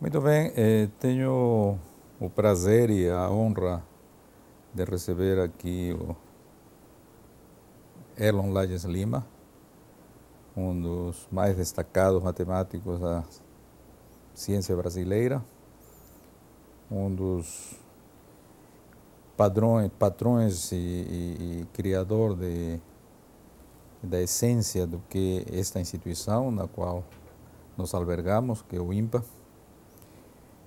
Muito bem, eh, tenho o prazer e a honra de receber aqui o Elon Lages Lima, um dos mais destacados matemáticos da ciência brasileira, um dos padrões, patrões e, e, e criador de, da essência do que esta instituição na qual nos albergamos, que é o IMPA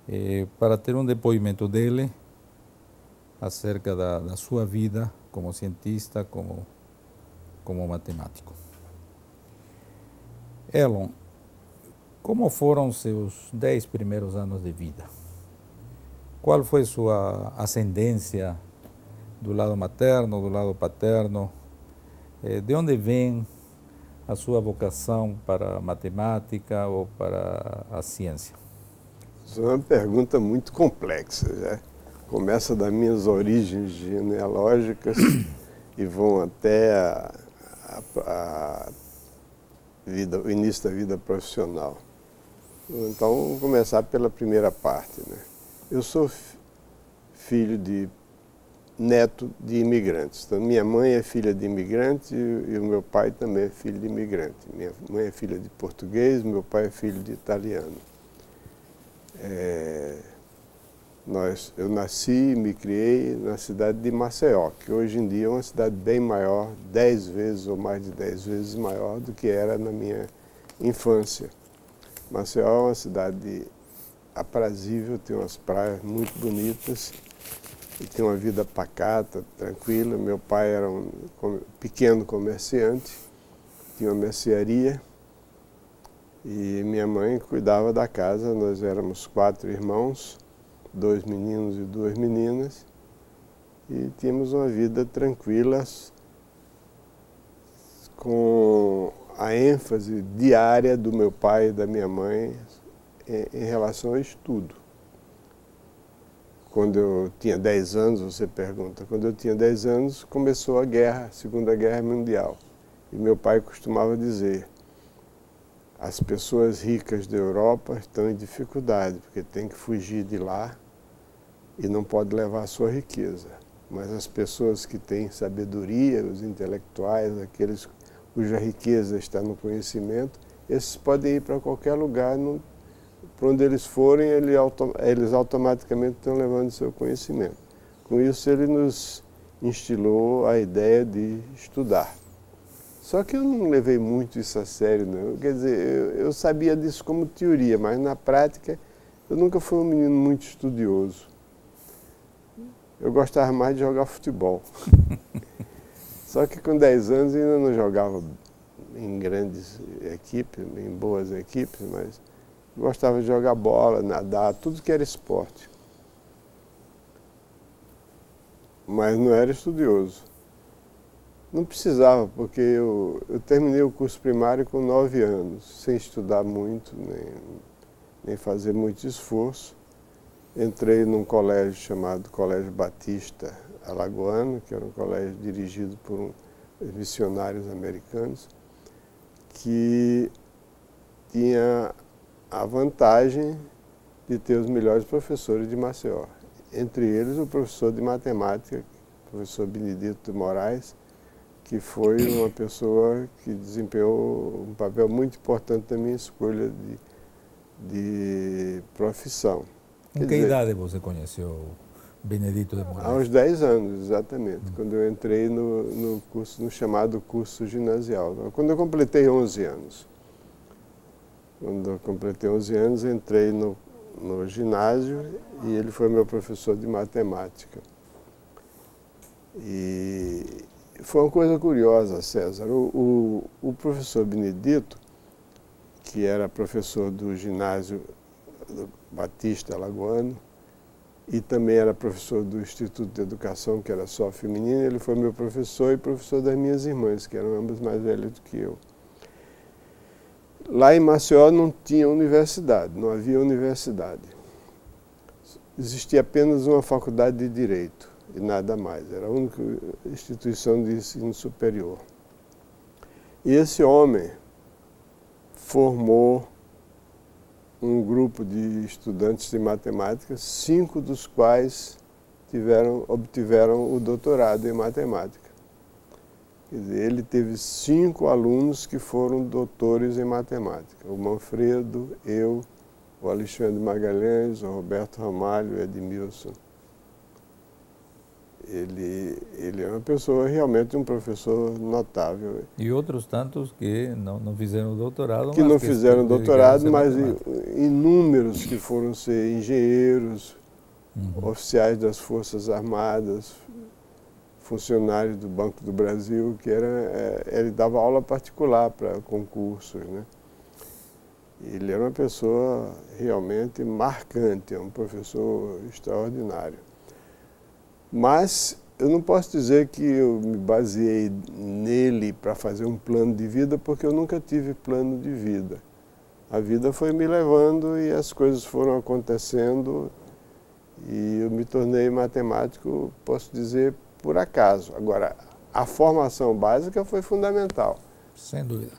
eh, para ter um depoimento dele acerca da, da sua vida como cientista, como, como matemático. Elon, como foram seus dez primeiros anos de vida? Qual foi sua ascendência do lado materno, do lado paterno? Eh, de onde vem a sua vocação para a matemática ou para a ciência? Isso é uma pergunta muito complexa. Já. Começa das minhas origens genealógicas e vão até a, a, a vida, o início da vida profissional. Então, vou começar pela primeira parte. Né? Eu sou filho de neto de imigrantes. Então, minha mãe é filha de imigrante e, e, o meu pai também é filho de imigrante. Minha mãe é filha de português, meu pai é filho de italiano. É, nós, eu nasci e me criei na cidade de Maceió, que hoje em dia é uma cidade bem maior, dez vezes ou mais de dez vezes maior do que era na minha infância. Maceió é uma cidade aprazível, tem umas praias muito bonitas e tem uma vida pacata, tranquila. Meu pai era um pequeno comerciante, tinha uma mercearia e minha mãe cuidava da casa, nós éramos quatro irmãos, dois meninos e duas meninas, e tínhamos uma vida tranquila, com a ênfase diária do meu pai e da minha mãe em, relação ao estudo. Quando eu tinha 10 anos, você pergunta, quando eu tinha 10 anos começou a guerra, a Segunda Guerra Mundial. E meu pai costumava dizer, as pessoas ricas da Europa estão em dificuldade, porque tem que fugir de lá e não pode levar a sua riqueza. Mas as pessoas que têm sabedoria, os intelectuais, aqueles cuja riqueza está no conhecimento, esses podem ir para qualquer lugar, para onde eles forem, eles automaticamente estão levando seu conhecimento. Com isso, ele nos instilou a ideia de estudar. Só que eu não levei muito isso a sério, não. Quer dizer, eu, eu sabia disso como teoria, mas na prática eu nunca fui um menino muito estudioso. Eu gostava mais de jogar futebol. Só que com 10 anos ainda não jogava em grandes equipes, em boas equipes, mas gostava de jogar bola, nadar, tudo que era esporte. Mas não era estudioso. Não precisava, porque eu, eu terminei o curso primário com nove anos, sem estudar muito, nem, nem fazer muito esforço. Entrei num colégio chamado Colégio Batista Alagoano, que era um colégio dirigido por um, missionários americanos, que tinha a vantagem de ter os melhores professores de Maceió. Entre eles o professor de matemática, o professor Benedito Moraes, que foi uma pessoa que desempenhou um papel muito importante na minha escolha de, de profissão. Em que dizer, idade você conheceu Benedito de Moraes? Aos 10 anos, exatamente, hum. quando eu entrei no, no, curso, no chamado curso ginasial. Quando eu completei 11 anos. Quando eu completei 11 anos, entrei no, no ginásio e ele foi meu professor de matemática. E foi uma coisa curiosa, César. O, o, o, professor Benedito, que era professor do ginásio Batista Alagoano, e também era professor do Instituto de Educação, que era só feminino, ele foi meu professor e professor das minhas irmãs, que eram ambas mais velhas do que eu. Lá em Maceió não tinha universidade, não havia universidade. Existia apenas uma faculdade de Direito e nada mais. Era a única instituição de ensino superior. E esse homem formou um grupo de estudantes de matemática, cinco dos quais tiveram, obtiveram o doutorado em matemática. Quer dizer, ele teve cinco alunos que foram doutores em matemática. O Manfredo, eu, o Alexandre Magalhães, o Roberto Ramalho, o Edmilson ele, ele é uma pessoa realmente um professor notável. E outros tantos que não, não fizeram doutorado. Que não fizeram doutorado, mas inúmeros que foram ser engenheiros, uhum. oficiais das Forças Armadas, funcionários do Banco do Brasil, que era, é, ele dava aula particular para concursos. Né? Ele era uma pessoa realmente marcante, é um professor extraordinário. Mas eu não posso dizer que eu me baseei nele para fazer um plano de vida, porque eu nunca tive plano de vida. A vida foi me levando e as coisas foram acontecendo e eu me tornei matemático, posso dizer, por acaso. Agora, a formação básica foi fundamental. Sem dúvida.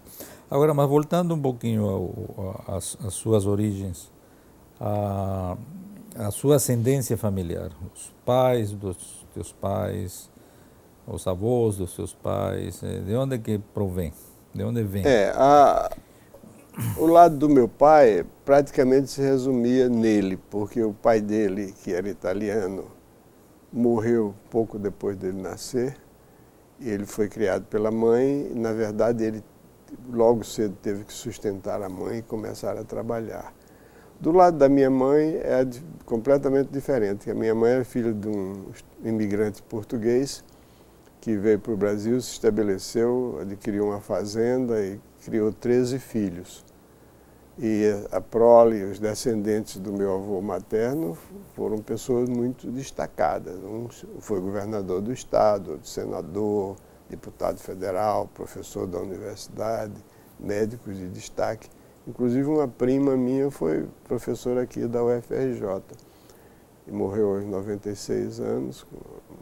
Agora, mas voltando um pouquinho às suas origens, a, a sua ascendência familiar, os pais dos teus pais, os avós dos seus pais, eh, de onde que provém? De onde vem? É, a, o lado do meu pai praticamente se resumia nele, porque o pai dele, que era italiano, morreu pouco depois dele nascer. Ele foi criado pela mãe. E, na verdade, ele logo cedo teve que sustentar a mãe e começar a trabalhar. Do lado da minha mãe é completamente diferente. A minha mãe é filha de um imigrante português que veio para o Brasil, se estabeleceu, adquiriu uma fazenda e criou 13 filhos. E a prole, os descendentes do meu avô materno foram pessoas muito destacadas. Um foi governador do estado, senador, deputado federal, professor da universidade, médicos de destaque. Inclusive uma prima minha foi professora aqui da UFRJ e morreu aos 96 anos,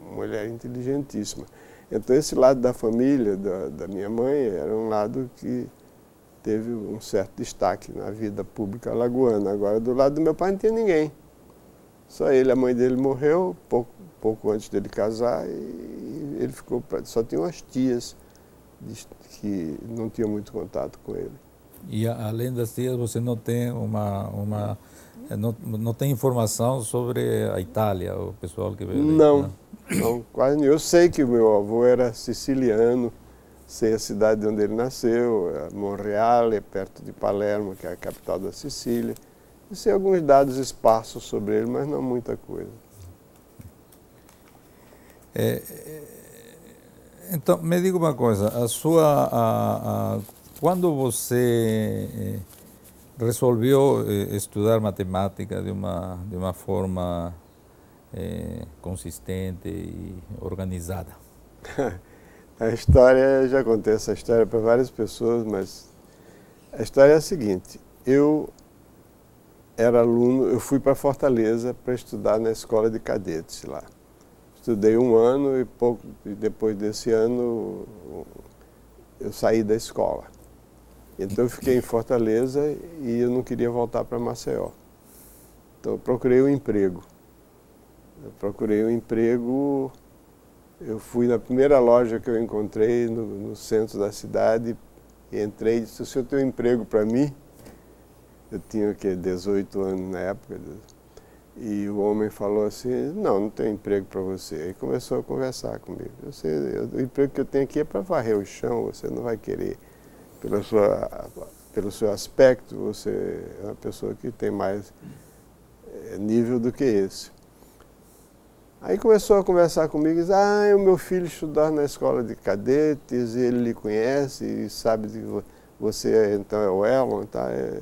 uma mulher inteligentíssima. Então esse lado da família, da, da minha mãe, era um lado que teve um certo destaque na vida pública alagoana. Agora, do lado do meu pai não tinha ninguém. Só ele, a mãe dele morreu pouco, pouco antes dele casar e ele ficou, só tinha umas tias que não tinham muito contato com ele. E além das tias, você não tem uma, uma não, não tem informação sobre a Itália, o pessoal que veio? Não, não, não quase nenhum. Eu sei que o meu avô era siciliano, sei a cidade onde ele nasceu, é Monreale, perto de Palermo, que é a capital da Sicília. E sei alguns dados esparsos sobre ele, mas não muita coisa. É, é então, me diga uma coisa, a sua, a, a quando você eh, resolveu eh, estudar matemática de uma, de uma forma eh, consistente e organizada? a história, já contei essa história para várias pessoas, mas a história é a seguinte: eu era aluno, eu fui para Fortaleza para estudar na escola de cadetes lá. Estudei um ano e pouco e depois desse ano eu saí da escola. Então eu fiquei em Fortaleza e eu não queria voltar para Maceió. Então eu procurei um emprego. Eu procurei um emprego, eu fui na primeira loja que eu encontrei no, no centro da cidade, e entrei e disse, o senhor tem um emprego para mim? Eu tinha o quê, 18 anos na época. E o homem falou assim, não, não tem emprego para você. Aí começou a conversar comigo. Eu, o emprego que eu tenho aqui é para varrer o chão, você não vai querer pela sua, pelo seu aspecto, você é uma pessoa que tem mais eh, nível do que esse. Aí começou a conversar comigo e disse, ah, o meu filho estudar na escola de cadetes, e ele lhe conhece e sabe que você então é o Elon, tá? É,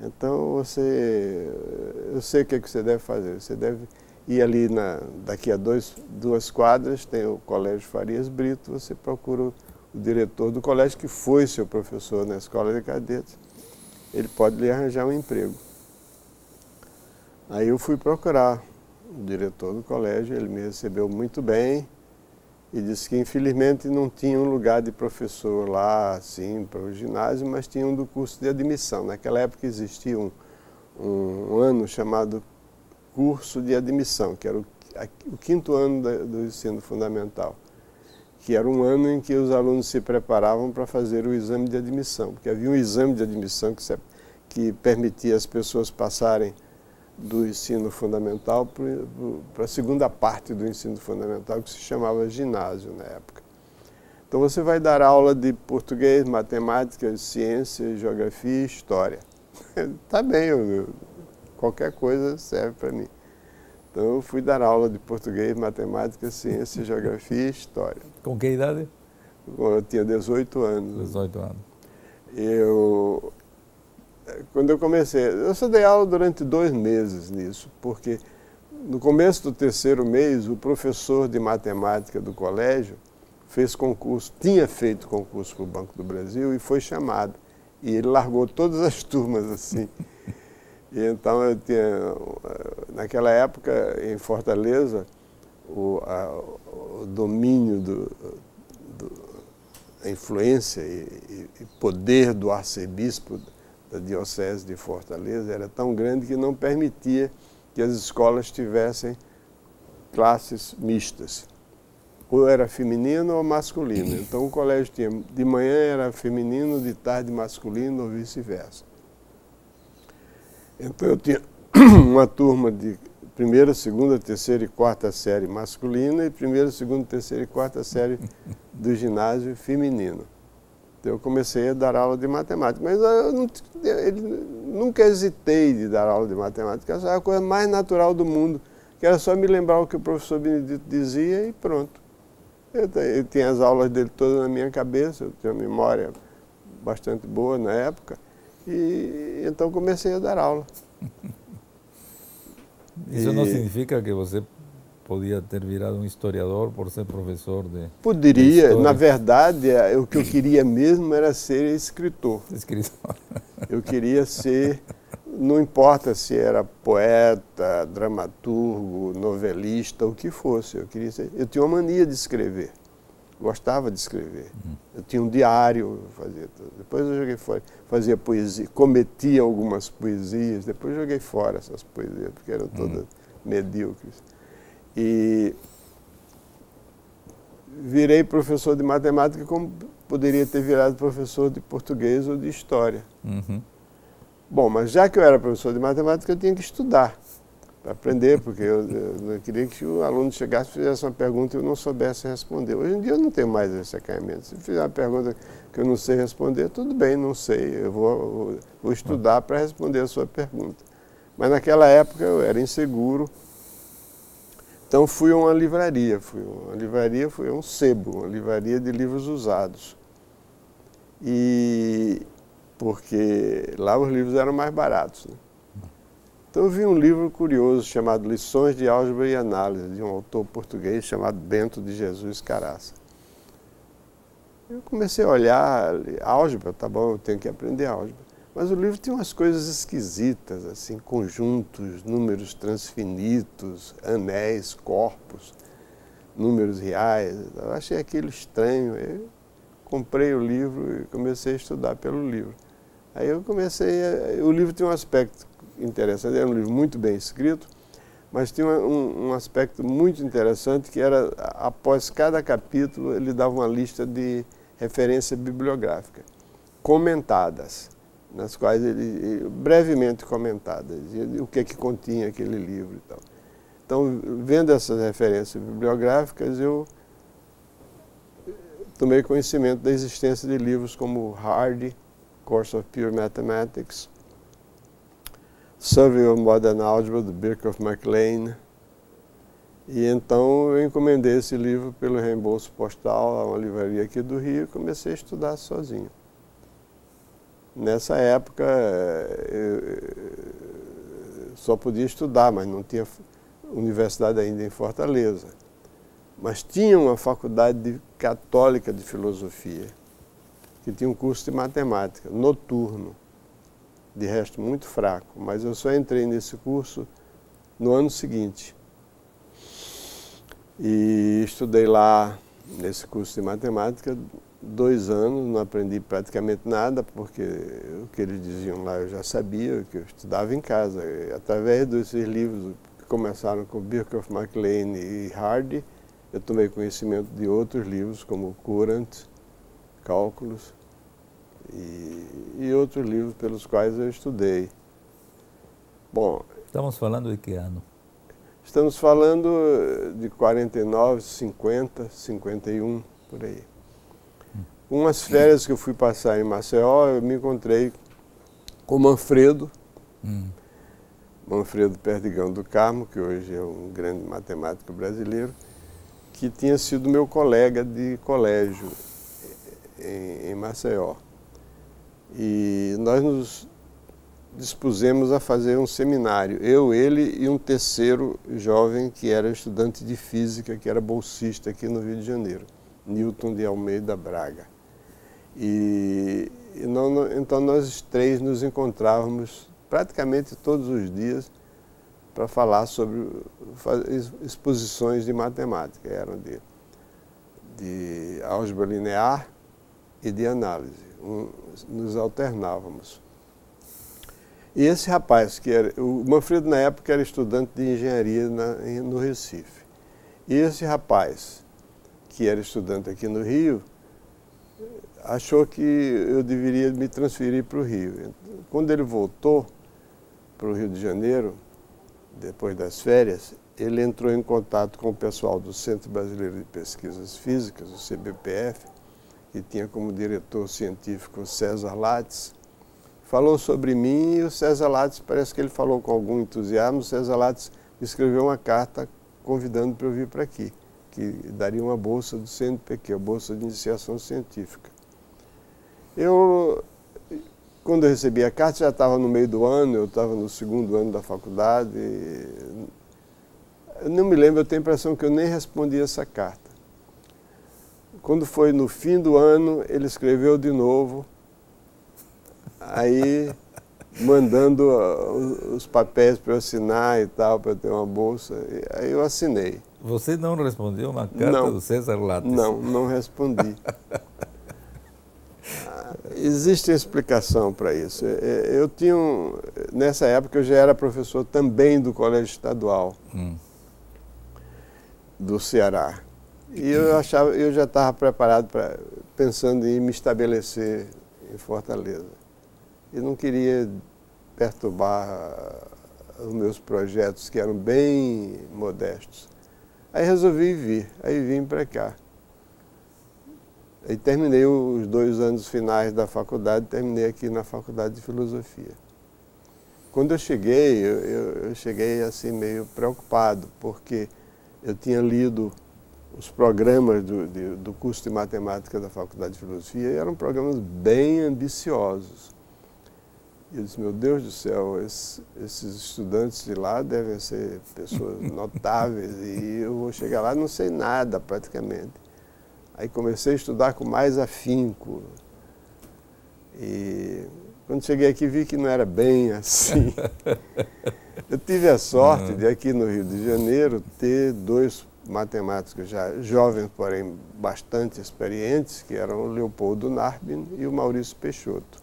então você, eu sei o que, é que você deve fazer, você deve ir ali na, daqui a dois, duas quadras, tem o Colégio Farias Brito, você procura o diretor do colégio, que foi seu professor na escola de cadetes, ele pode lhe arranjar um emprego. Aí eu fui procurar o diretor do colégio, ele me recebeu muito bem e disse que infelizmente não tinha um lugar de professor lá, assim, para o ginásio, mas tinha um do curso de admissão. Naquela época existia um, um, ano chamado curso de admissão, que era o, o quinto ano do ensino fundamental, que era um ano em que os alunos se preparavam para fazer o exame de admissão, porque havia um exame de admissão que, que permitia as pessoas passarem do ensino fundamental para a segunda parte do ensino fundamental, que se chamava ginásio na época. Então você vai dar aula de português, matemática, ciência, geografia e história. tá bem, eu, qualquer coisa serve para mim. Então eu fui dar aula de português, matemática, ciência, geografia e história. Com que idade? Eu tinha 18 anos. 18 anos. Eu, quando eu comecei, eu só dei aula durante dois meses nisso, porque no começo do terceiro mês, o professor de matemática do colégio fez concurso, tinha feito concurso para o Banco do Brasil e foi chamado. E ele largou todas as turmas assim. E então eu tinha, naquela época, em Fortaleza, o, a, o domínio do, do, a influência e, e poder do arcebispo da Diocese de Fortaleza era tão grande que não permitia que as escolas tivessem classes mistas. Ou era feminino ou masculino. Então o colégio tinha, de manhã era feminino, de tarde masculino ou vice-versa. Então eu tinha uma turma de primeira, segunda, terceira e quarta série masculina e primeira, segunda, terceira e quarta série do ginásio feminino. Eu comecei a dar aula de matemática, mas eu, não, eu nunca hesitei de dar aula de matemática, essa é a coisa mais natural do mundo, que era só me lembrar o que o professor Benedito dizia e pronto. Eu, eu tinha as aulas dele todas na minha cabeça, eu tinha uma memória bastante boa na época, e então comecei a dar aula. Isso e... não significa que você podia ter virado um historiador por ser professor de. Poderia, de na verdade, é, o que eu queria mesmo era ser escritor. Escritor. Eu queria ser, não importa se era poeta, dramaturgo, novelista, o que fosse, eu queria ser. Eu tinha uma mania de escrever. Gostava de escrever. Hum. Eu tinha um diário, fazia Depois eu joguei fora, fazia poesia, cometia algumas poesias, depois joguei fora essas poesias, porque eram todas hum. medíocres. E virei professor de matemática como poderia ter virado professor de português ou de história. Uhum. Bom, mas já que eu era professor de matemática, eu tinha que estudar aprender, porque eu, eu, queria que o aluno chegasse e fizesse uma pergunta e eu não soubesse responder. Hoje em dia eu não tenho mais esse acanhamento. Se fizer uma pergunta que eu não sei responder, tudo bem, não sei, eu vou, vou, estudar para responder a sua pergunta. Mas naquela época eu era inseguro, então fui a uma livraria, fui uma livraria, fui um sebo, uma livraria de livros usados. E porque lá os livros eram mais baratos. Né? Então eu vi um livro curioso chamado Lições de Álgebra e Análise, de um autor português chamado Bento de Jesus Caraça. Eu comecei a olhar, álgebra, tá bom, eu tenho que aprender álgebra. Mas o livro tinha umas coisas esquisitas, assim, conjuntos, números transfinitos, anéis, corpos, números reais. Eu achei aquilo estranho. Eu comprei o livro e comecei a estudar pelo livro. Aí eu comecei, a, o livro tinha um aspecto interessante, era um livro muito bem escrito, mas tinha um, um aspecto muito interessante que era, após cada capítulo, ele dava uma lista de referência bibliográfica, comentadas nas quais ele, brevemente comentadas, o que é que continha aquele livro e tal. Então, vendo essas referências bibliográficas, eu tomei conhecimento da existência de livros como Hardy, Course of Pure Mathematics, Survey of Modern Algebra, do Birkhoff MacLean, e então eu encomendei esse livro pelo reembolso postal a uma livraria aqui do Rio e comecei a estudar sozinho. Nessa época eu só podia estudar, mas não tinha universidade ainda em Fortaleza. Mas tinha uma faculdade católica de filosofia, que tinha um curso de matemática, noturno, de resto muito fraco, mas eu só entrei nesse curso no ano seguinte. E estudei lá, nesse curso de matemática, dois anos, não aprendi praticamente nada, porque o que eles diziam lá eu já sabia, que eu estudava em casa. E, através desses livros que começaram com Birkhoff, MacLean e Hardy, eu tomei conhecimento de outros livros, como Courant, Cálculos, e, e outros livros pelos quais eu estudei. Bom... Estamos falando de que ano? Estamos falando de 49, 50, 51, por aí. Umas férias que eu fui passar em Maceió, eu me encontrei com Manfredo, hum. Manfredo Perdigão do Carmo, que hoje é um grande matemático brasileiro, que tinha sido meu colega de colégio em, em Maceió. E nós nos dispusemos a fazer um seminário, eu, ele e um terceiro jovem que era estudante de física, que era bolsista aqui no Rio de Janeiro, Newton de Almeida Braga. E, e não, então nós três nos encontrávamos praticamente todos os dias para falar sobre exposições de matemática, eram de, de álgebra linear e de análise, nos alternávamos. E esse rapaz, que era, o Manfredo na época era estudante de engenharia na, no Recife, e esse rapaz, que era estudante aqui no Rio, achou que eu deveria me transferir para o Rio. Quando ele voltou para o Rio de Janeiro, depois das férias, ele entrou em contato com o pessoal do Centro Brasileiro de Pesquisas Físicas, o CBPF, que tinha como diretor científico César Lattes, falou sobre mim e o César Lattes, parece que ele falou com algum entusiasmo, o César Lattes escreveu uma carta convidando para eu vir para aqui, que daria uma bolsa do CNPq, a Bolsa de Iniciação Científica. Eu, quando eu recebi a carta, já estava no meio do ano, eu estava no segundo ano da faculdade. Eu não me lembro, eu tenho a impressão que eu nem respondi essa carta. Quando foi no fim do ano, ele escreveu de novo, aí mandando os papéis para eu assinar e tal, para eu ter uma bolsa. Aí eu assinei. Você não respondeu uma carta não, do César Lattes? Não, não respondi. Existe explicação para isso. É, é, eu tinha um, nessa época eu já era professor também do colégio estadual hum. do Ceará e eu achava, eu já estava preparado para pensando em me estabelecer em Fortaleza e não queria perturbar os meus projetos que eram bem modestos. Aí resolvi vir, aí vim para cá. E terminei os dois anos finais da faculdade, terminei aqui na Faculdade de Filosofia. Quando eu cheguei, eu, eu, cheguei assim meio preocupado, porque eu tinha lido os programas do, de, do curso de matemática da Faculdade de Filosofia eram programas bem ambiciosos. E eu disse, meu Deus do céu, esses, esses estudantes de lá devem ser pessoas notáveis e eu vou chegar lá e não sei nada praticamente. Aí comecei a estudar com mais afinco. E quando cheguei aqui vi que não era bem assim. Eu tive a sorte de aqui no Rio de Janeiro ter dois matemáticos já jovens, porém bastante experientes, que eram o Leopoldo Narbin e o Maurício Peixoto.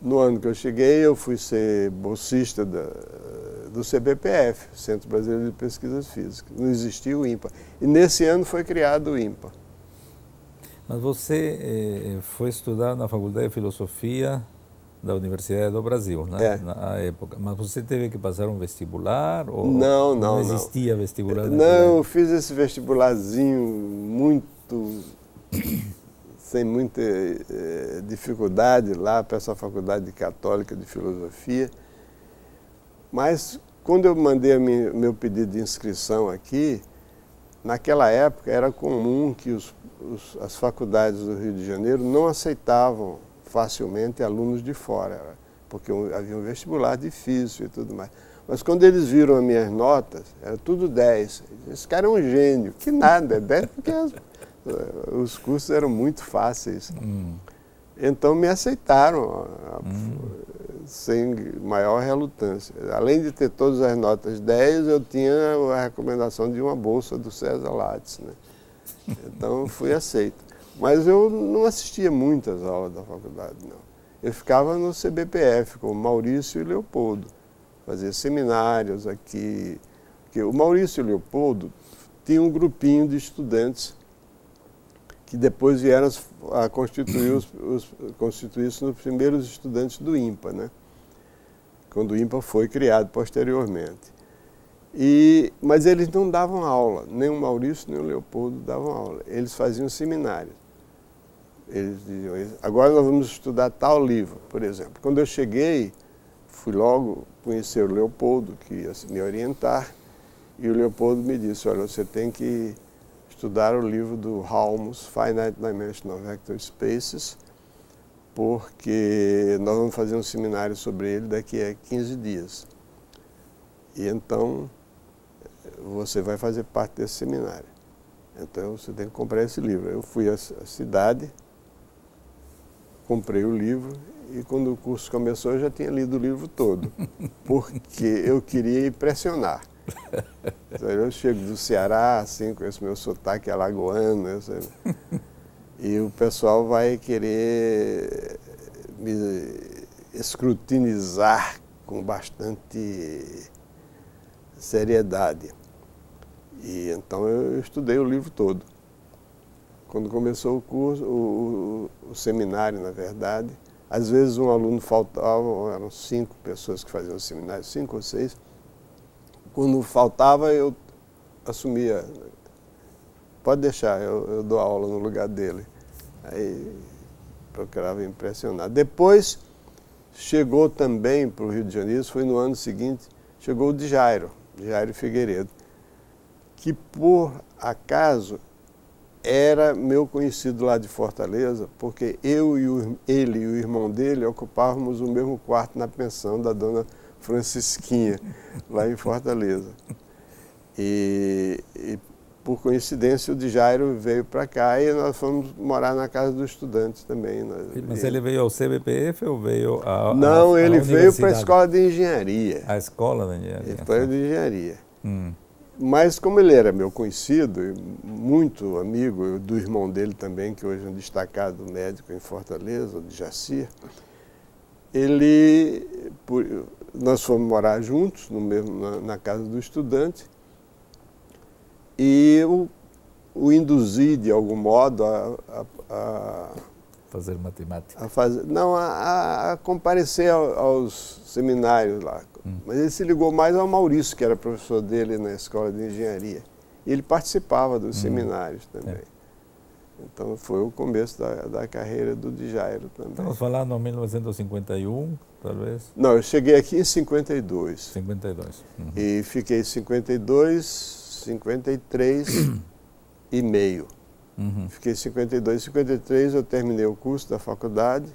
No ano que eu cheguei, eu fui ser bolsista da, do CBPF, Centro Brasileiro de Pesquisas Físicas. Não existia o IMPA. E nesse ano foi criado o IMPA. Mas você eh, foi estudar na Faculdade de Filosofia da Universidade do Brasil, né? É. na época. Mas você teve que passar um vestibular? Ou não, não, não. existia vestibular? Não, eu fiz esse vestibularzinho muito sem muita eh, dificuldade lá para essa faculdade católica de filosofia. Mas quando eu mandei minha, meu pedido de inscrição aqui, naquela época era comum que os, os, as faculdades do Rio de Janeiro não aceitavam facilmente alunos de fora, porque havia um vestibular difícil e tudo mais. Mas quando eles viram as minhas notas, era tudo 10. Esse cara é um gênio. Que nada, é 10 porque as, os cursos eram muito fáceis. Hum. Então me aceitaram hum. sem maior relutância. Além de ter todas as notas 10, eu tinha a recomendação de uma bolsa do César Lattes. Né? Então fui aceito. Mas eu não assistia muitas aulas da faculdade, não. Eu ficava no CBPF com o Maurício e o Leopoldo. Fazia seminários aqui. Porque o Maurício e o Leopoldo tinham um grupinho de estudantes que depois vieram a constituir os, os constituir-se nos primeiros estudantes do IMPA, né? quando o IMPA foi criado posteriormente. E, mas eles não davam aula, nem o Maurício nem o Leopoldo davam aula, eles faziam seminários. Eles diziam, agora nós vamos estudar tal livro, por exemplo. Quando eu cheguei, fui logo conhecer o Leopoldo, que ia me orientar, e o Leopoldo me disse, olha, você tem que estudar o livro do Halmus, Finite Dimensional Vector Spaces, porque nós vamos fazer um seminário sobre ele daqui a 15 dias. E então você vai fazer parte desse seminário. Então você tem que comprar esse livro. Eu fui à cidade, comprei o livro e quando o curso começou eu já tinha lido o livro todo, porque eu queria impressionar. Eu chego do Ceará, assim, com esse meu sotaque alagoano, né, e o pessoal vai querer me escrutinizar com bastante seriedade. E então eu estudei o livro todo. Quando começou o curso, o, o, o seminário, na verdade, às vezes um aluno faltava, eram cinco pessoas que faziam o seminário, cinco ou seis, quando faltava, eu assumia. Pode deixar, eu, eu dou aula no lugar dele. Aí procurava impressionar. Depois chegou também para o Rio de Janeiro, foi no ano seguinte, chegou o de Jairo, Jairo Figueiredo, que por acaso era meu conhecido lá de Fortaleza, porque eu e o, ele e o irmão dele ocupávamos o mesmo quarto na pensão da dona Francisquinha, lá em Fortaleza. E, e por coincidência, o de Jairo veio para cá e nós fomos morar na casa dos estudantes também. Mas ele veio ao CBPF ou veio a, Não, a, ele veio para a escola de engenharia. A escola de engenharia. Escola de engenharia. Hum. Mas como ele era meu conhecido, muito amigo do irmão dele também, que hoje é um destacado médico em Fortaleza, de Jacir, ele, por, nós fomos morar juntos no mesmo, na, na casa do estudante e o, o induzi de algum modo a, a, a fazer matemática. A fazer, não, a, a comparecer aos seminários lá. Hum. Mas ele se ligou mais ao Maurício, que era professor dele na escola de engenharia. E ele participava dos hum. seminários também. É. Então foi o começo da, da carreira do Djairo também. Estamos falando em 1951, talvez? Não, eu cheguei aqui em 52. 52. Uhum. E fiquei 52, 53 e meio. Uhum. Fiquei 52, 53 eu terminei o curso da faculdade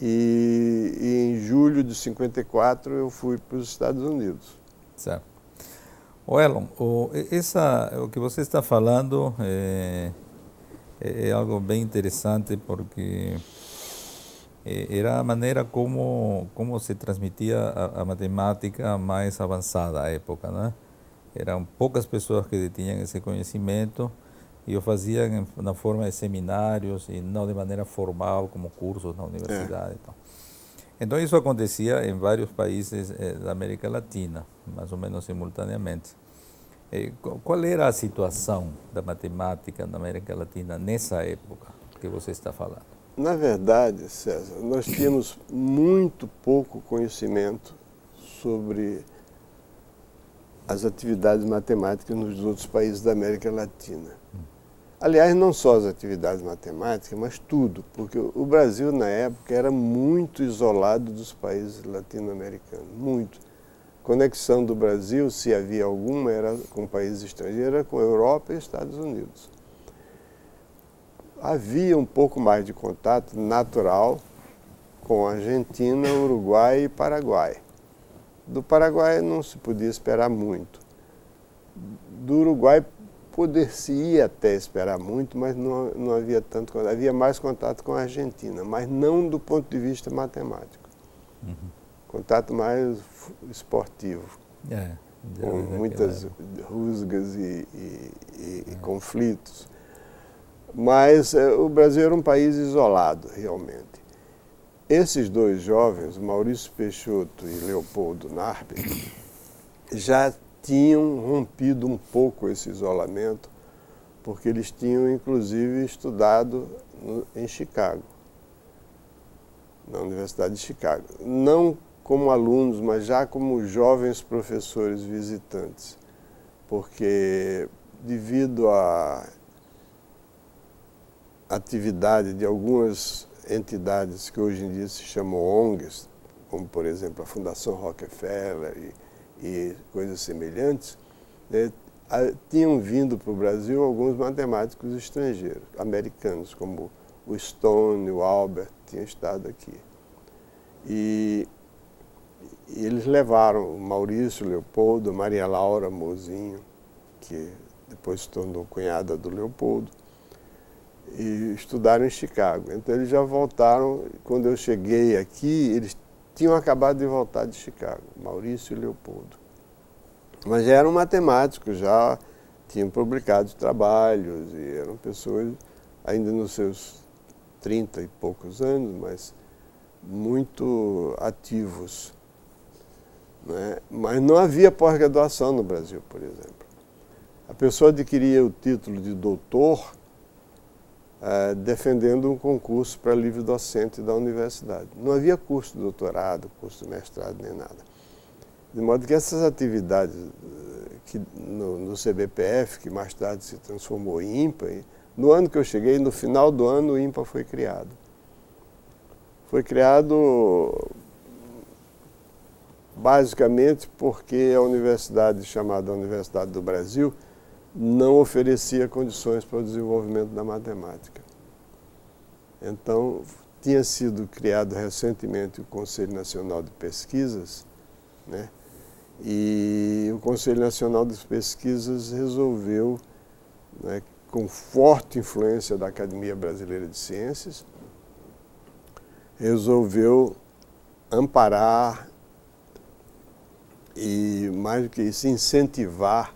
e, e em julho de 54 eu fui para os Estados Unidos. Certo. O Elon, o, essa, o que você está falando é, é, é algo bem interessante porque é, era a maneira como como se transmitia a, a, matemática mais avançada à época, né? Eram poucas pessoas que tinham esse conhecimento e eu fazia na forma de seminários e não de maneira formal como cursos na universidade. É. Então. então isso acontecia em vários países eh, da América Latina, mais ou menos simultaneamente. Qual era a situação da matemática na América Latina nessa época que você está falando? Na verdade, César, nós tínhamos muito pouco conhecimento sobre as atividades matemáticas nos outros países da América Latina. Aliás, não só as atividades matemáticas, mas tudo, porque o Brasil, na época, era muito isolado dos países latino-americanos, muito conexão do Brasil, se havia alguma, era com países estrangeiros, era com a Europa e Estados Unidos. Havia um pouco mais de contato natural com Argentina, Uruguai e Paraguai. Do Paraguai não se podia esperar muito. Do Uruguai poder-se até esperar muito, mas não, não havia tanto contato. Havia mais contato com a Argentina, mas não do ponto de vista matemático. Uhum. Contato mais esportivo. É, com muitas rusgas e, e, e, é. conflitos. Mas é, o Brasil era um país isolado, realmente. Esses dois jovens, Maurício Peixoto e Leopoldo Narbe, já tinham rompido um pouco esse isolamento, porque eles tinham inclusive estudado em Chicago, na Universidade de Chicago. Não como alunos, mas já como jovens professores visitantes, porque devido à atividade de algumas entidades que hoje em dia se chamam ONGs, como por exemplo a Fundação Rockefeller e, e coisas semelhantes, né, tinham vindo para o Brasil alguns matemáticos estrangeiros, americanos, como o Stone, o Albert, tinham estado aqui. E, e eles levaram o Maurício Leopoldo, Maria Laura Mozinho, que depois se tornou cunhada do Leopoldo, e estudaram em Chicago. Então eles já voltaram, quando eu cheguei aqui, eles tinham acabado de voltar de Chicago, Maurício Leopoldo. Mas já eram matemáticos, já tinham publicado trabalhos e eram pessoas ainda nos seus 30 e poucos anos, mas muito ativos. Né? Mas não havia pós-graduação no Brasil, por exemplo. A pessoa adquiria o título de doutor uh, defendendo um concurso para livre docente da universidade. Não havia curso de doutorado, curso de mestrado, nem nada. De modo que essas atividades eh, que no, no, CBPF, que mais tarde se transformou em IMPA, no ano que eu cheguei, no final do ano, o IMPA foi criado. Foi criado basicamente porque a universidade chamada Universidade do Brasil não oferecia condições para o desenvolvimento da matemática. Então, tinha sido criado recentemente o Conselho Nacional de Pesquisas, né? e o Conselho Nacional de Pesquisas resolveu, né, com forte influência da Academia Brasileira de Ciências, resolveu amparar e, mais do que isso, incentivar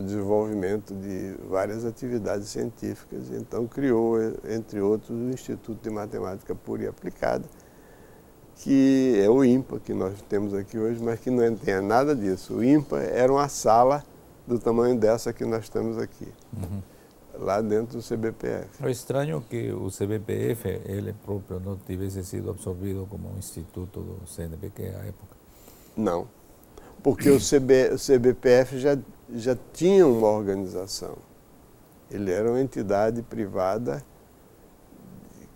o desenvolvimento de várias atividades científicas. Então, criou, entre outros, o Instituto de Matemática Pura e Aplicada, que é o IMPA, que nós temos aqui hoje, mas que não tem nada disso. O IMPA era uma sala do tamanho dessa que nós temos aqui, uhum. lá dentro do CBPF. É estranho que o CBPF, ele próprio, não tivesse sido absorvido como um instituto do CNPq à época. Não, porque o, CB, o CBPF já já tinha uma organização. Ele era uma entidade privada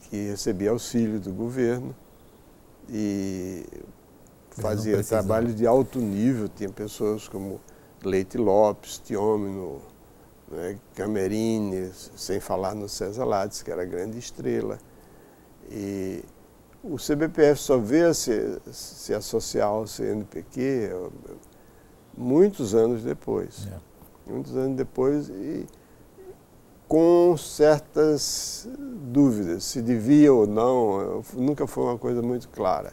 que recebia auxílio do governo e fazia trabalhos de alto nível. Tinha pessoas como Leite Lopes, Tiômino, né, Camerini, sem falar no César Lattes, que era a grande estrela. E o CBPF só veio se, se associar ao CNPq muitos anos depois. É. Muitos anos depois e com certas dúvidas, se devia ou não, nunca foi uma coisa muito clara.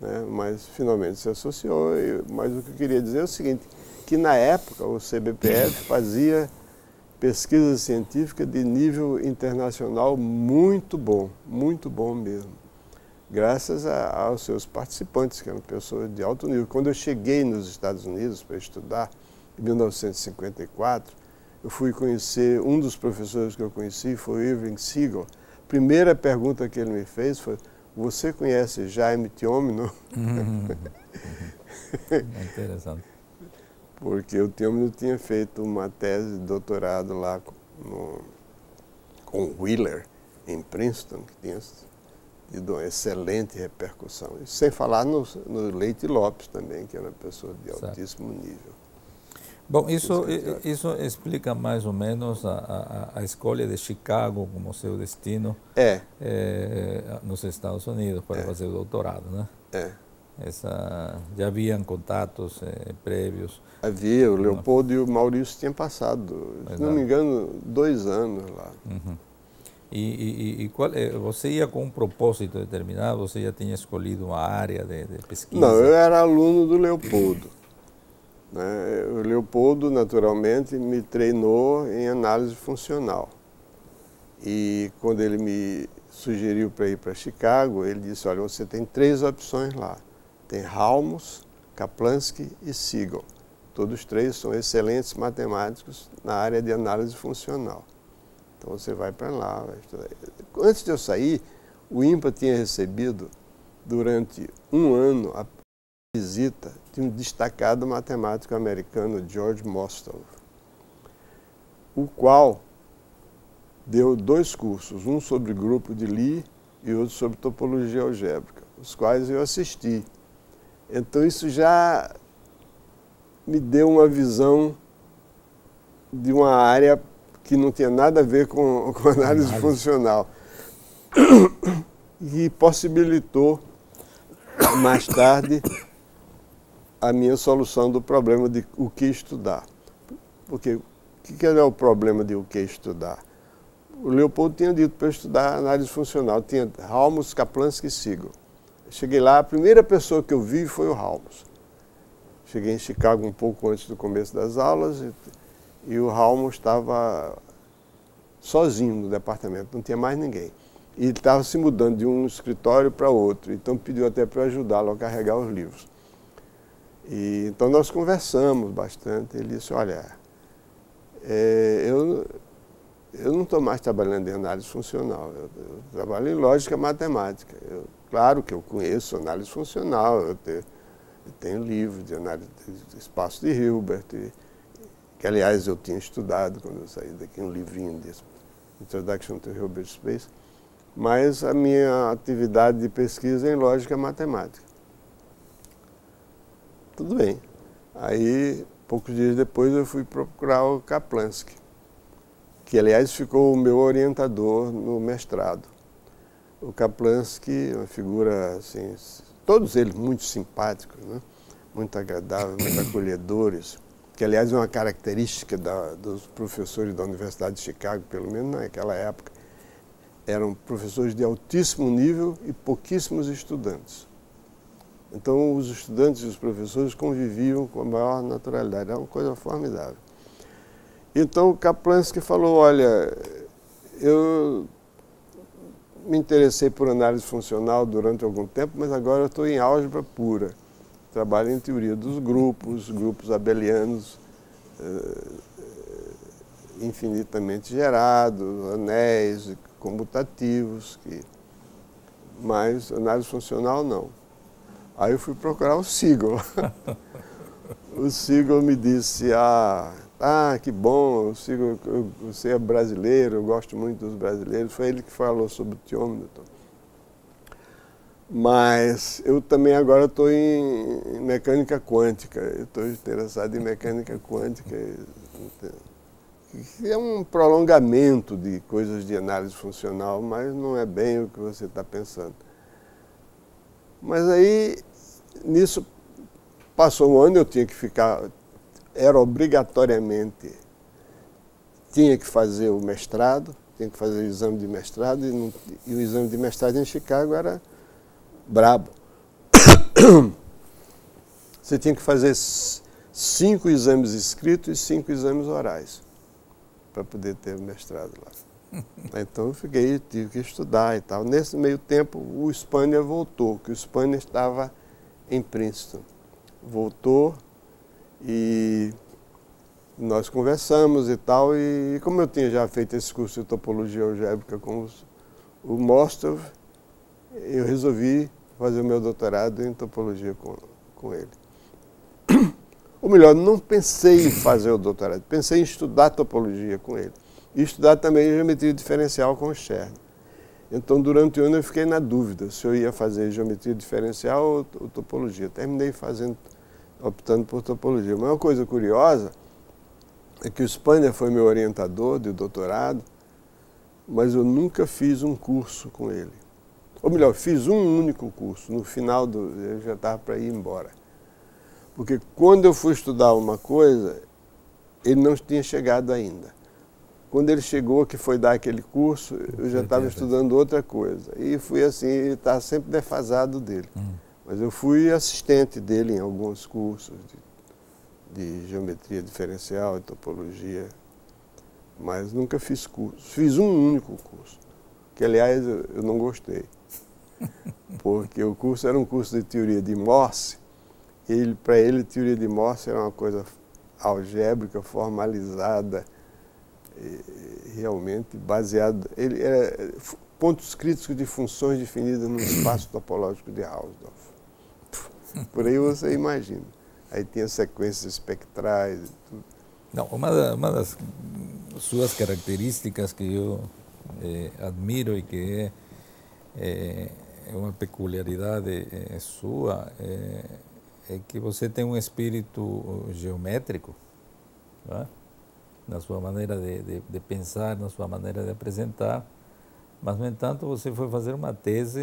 Né? Mas finalmente se associou, mas o que eu queria dizer é o seguinte, que na época o CBPF fazia pesquisa científica de nível internacional muito bom, muito bom mesmo graças a, aos seus participantes, que eram pessoas de alto nível. Quando eu cheguei nos Estados Unidos para estudar, em 1954, eu fui conhecer, um dos professores que eu conheci foi Irving Siegel. A primeira pergunta que ele me fez foi, você conhece Jaime Tiomino? Uhum. é interessante. Porque o Tiomino tinha feito uma tese de doutorado lá no, com Wheeler, em Princeton, que tinha e de uma excelente repercussão. sem falar no, no Leite Lopes também, que era uma pessoa de certo. altíssimo nível. Bom, isso, isso explica mais ou menos a, a, a, escolha de Chicago como seu destino é. é nos Estados Unidos para é. fazer o doutorado, né? É. Essa, já haviam contatos é, prévios? Havia, o Leopoldo e o Maurício tinham passado, se não me engano, dois anos lá. Uhum. E, e, e qual, eh, você ia com um propósito determinado? Você já tinha escolhido uma área de, de pesquisa? Não, eu era aluno do Leopoldo. Né? O Leopoldo, naturalmente, me treinou em análise funcional. E quando ele me sugeriu para ir para Chicago, ele disse, olha, você tem três opções lá. Tem Halmos, Kaplansky e Siegel. Todos três são excelentes matemáticos na área de análise funcional. Então você vai para lá, vai. Antes de eu sair, o INPA tinha recebido durante um ano a visita de um destacado matemático americano, George Mostow, o qual deu dois cursos, um sobre grupo de Lie e outro sobre topologia algébrica, os quais eu assisti. Então isso já me deu uma visão de uma área que não tinha nada a ver com, com análise, análise. funcional e possibilitou mais tarde a minha solução do problema de o que estudar. Porque o que é o problema de o que estudar? O Leopoldo tinha dito para estudar análise funcional, tinha Halmos, Kaplansky e Siegel. Cheguei lá, a primeira pessoa que eu vi foi o Halmos. Cheguei em Chicago um pouco antes do começo das aulas e, e o Halmos estava sozinho no departamento, não tinha mais ninguém. E ele estava se mudando de um escritório para outro, então pediu até para eu ajudá-lo a carregar os livros. E, então nós conversamos bastante. Ele disse, olha, é, eu, eu não estou mais trabalhando em análise funcional, eu, eu, trabalho em lógica matemática. Eu, claro que eu conheço análise funcional, eu tenho, tenho livro de análise de espaço de Hilbert, que aliás eu tinha estudado quando eu saí daqui, um livrinho desse, Introduction to Hilbert Space, mas a minha atividade de pesquisa é em lógica matemática. Tudo bem. Aí, poucos dias depois, eu fui procurar o Kaplansky que aliás ficou o meu orientador no mestrado. O Kaplansky, uma figura assim, todos eles muito simpáticos, né? muito agradáveis, muito acolhedores, que aliás é uma característica da, dos professores da Universidade de Chicago, pelo menos naquela época, eram professores de altíssimo nível e pouquíssimos estudantes. Então os estudantes e os professores conviviam com a maior naturalidade, era uma coisa formidável. Então Kaplansky falou, olha, eu me interessei por análise funcional durante algum tempo, mas agora estou em álgebra pura. Trabalho em teoria dos grupos, grupos abelianos eh, infinitamente gerados, anéis comutativos, que... mas análise funcional não. Aí eu fui procurar o Siegel. o Siegel me disse, ah, ah, que bom, eu sigo, eu, você é brasileiro, eu gosto muito dos brasileiros. Foi ele que falou sobre o Tiômilton. Mas eu também agora estou em, mecânica quântica, estou interessado em mecânica quântica, que é um prolongamento de coisas de análise funcional, mas não é bem o que você está pensando. Mas aí, nisso, passou um ano, eu tinha que ficar, era obrigatoriamente, tinha que fazer o mestrado, tinha que fazer o exame de mestrado, e, não, e o exame de mestrado em Chicago era brabo. Você tinha que fazer cinco exames escritos e cinco exames orais para poder ter o mestrado lá. Então eu fiquei, tive que estudar e tal. Nesse meio tempo, o Spanier voltou, que o Spanier estava em Princeton. Voltou e nós conversamos e tal, e como eu tinha já feito esse curso de topologia algébrica com os, o Mostov, eu resolvi fazer o meu doutorado em topologia com, com ele. Ou melhor, não pensei em fazer o doutorado, pensei em estudar topologia com ele. E estudar também geometria diferencial com o Stern. Então, durante o ano eu fiquei na dúvida se eu ia fazer geometria diferencial ou, ou topologia. Terminei fazendo optando por topologia. Mas uma coisa curiosa é que o Spanner foi meu orientador de doutorado, mas eu nunca fiz um curso com ele. Ou melhor, fiz um único curso. No final do. Eu já estava para ir embora. Porque quando eu fui estudar uma coisa, ele não tinha chegado ainda. Quando ele chegou, que foi dar aquele curso, eu já estava estudando outra coisa. E fui assim, está sempre defasado dele. Hum. Mas eu fui assistente dele em alguns cursos de, de geometria diferencial e topologia. mas nunca fiz curso. Fiz um único curso, que aliás eu não gostei, porque o curso era um curso de teoria de Morse, ele, para ele teoria de Morse era uma coisa algébrica, formalizada, realmente baseada, ele era pontos críticos de funções definidas no espaço topológico de Hausdorff. Por aí você imagina. Aí tinha sequências espectrais e tudo. Não, uma, uma das suas características que eu eh, admiro e que é, é uma peculiaridade é, sua é, que você tem um espírito geométrico né? na sua maneira de, de, de pensar, na sua maneira de apresentar mas, no entanto, você foi fazer uma tese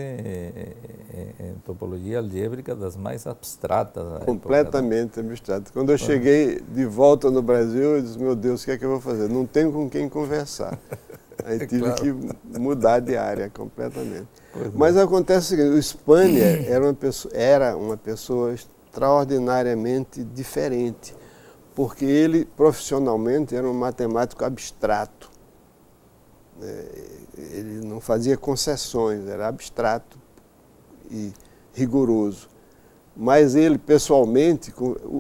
em topologia algébrica das mais abstratas. Né? Completamente abstrata. Quando eu cheguei de volta no Brasil, eu disse, meu Deus, o que é que eu vou fazer? Não tenho com quem conversar. Aí tive claro. que mudar de área completamente. Pois é. Mas é. acontece o seguinte, o Spanier era uma pessoa, era uma pessoa extraordinariamente diferente, porque ele profissionalmente era um matemático abstrato. É, ele não fazia concessões, era abstrato e rigoroso. Mas ele, pessoalmente,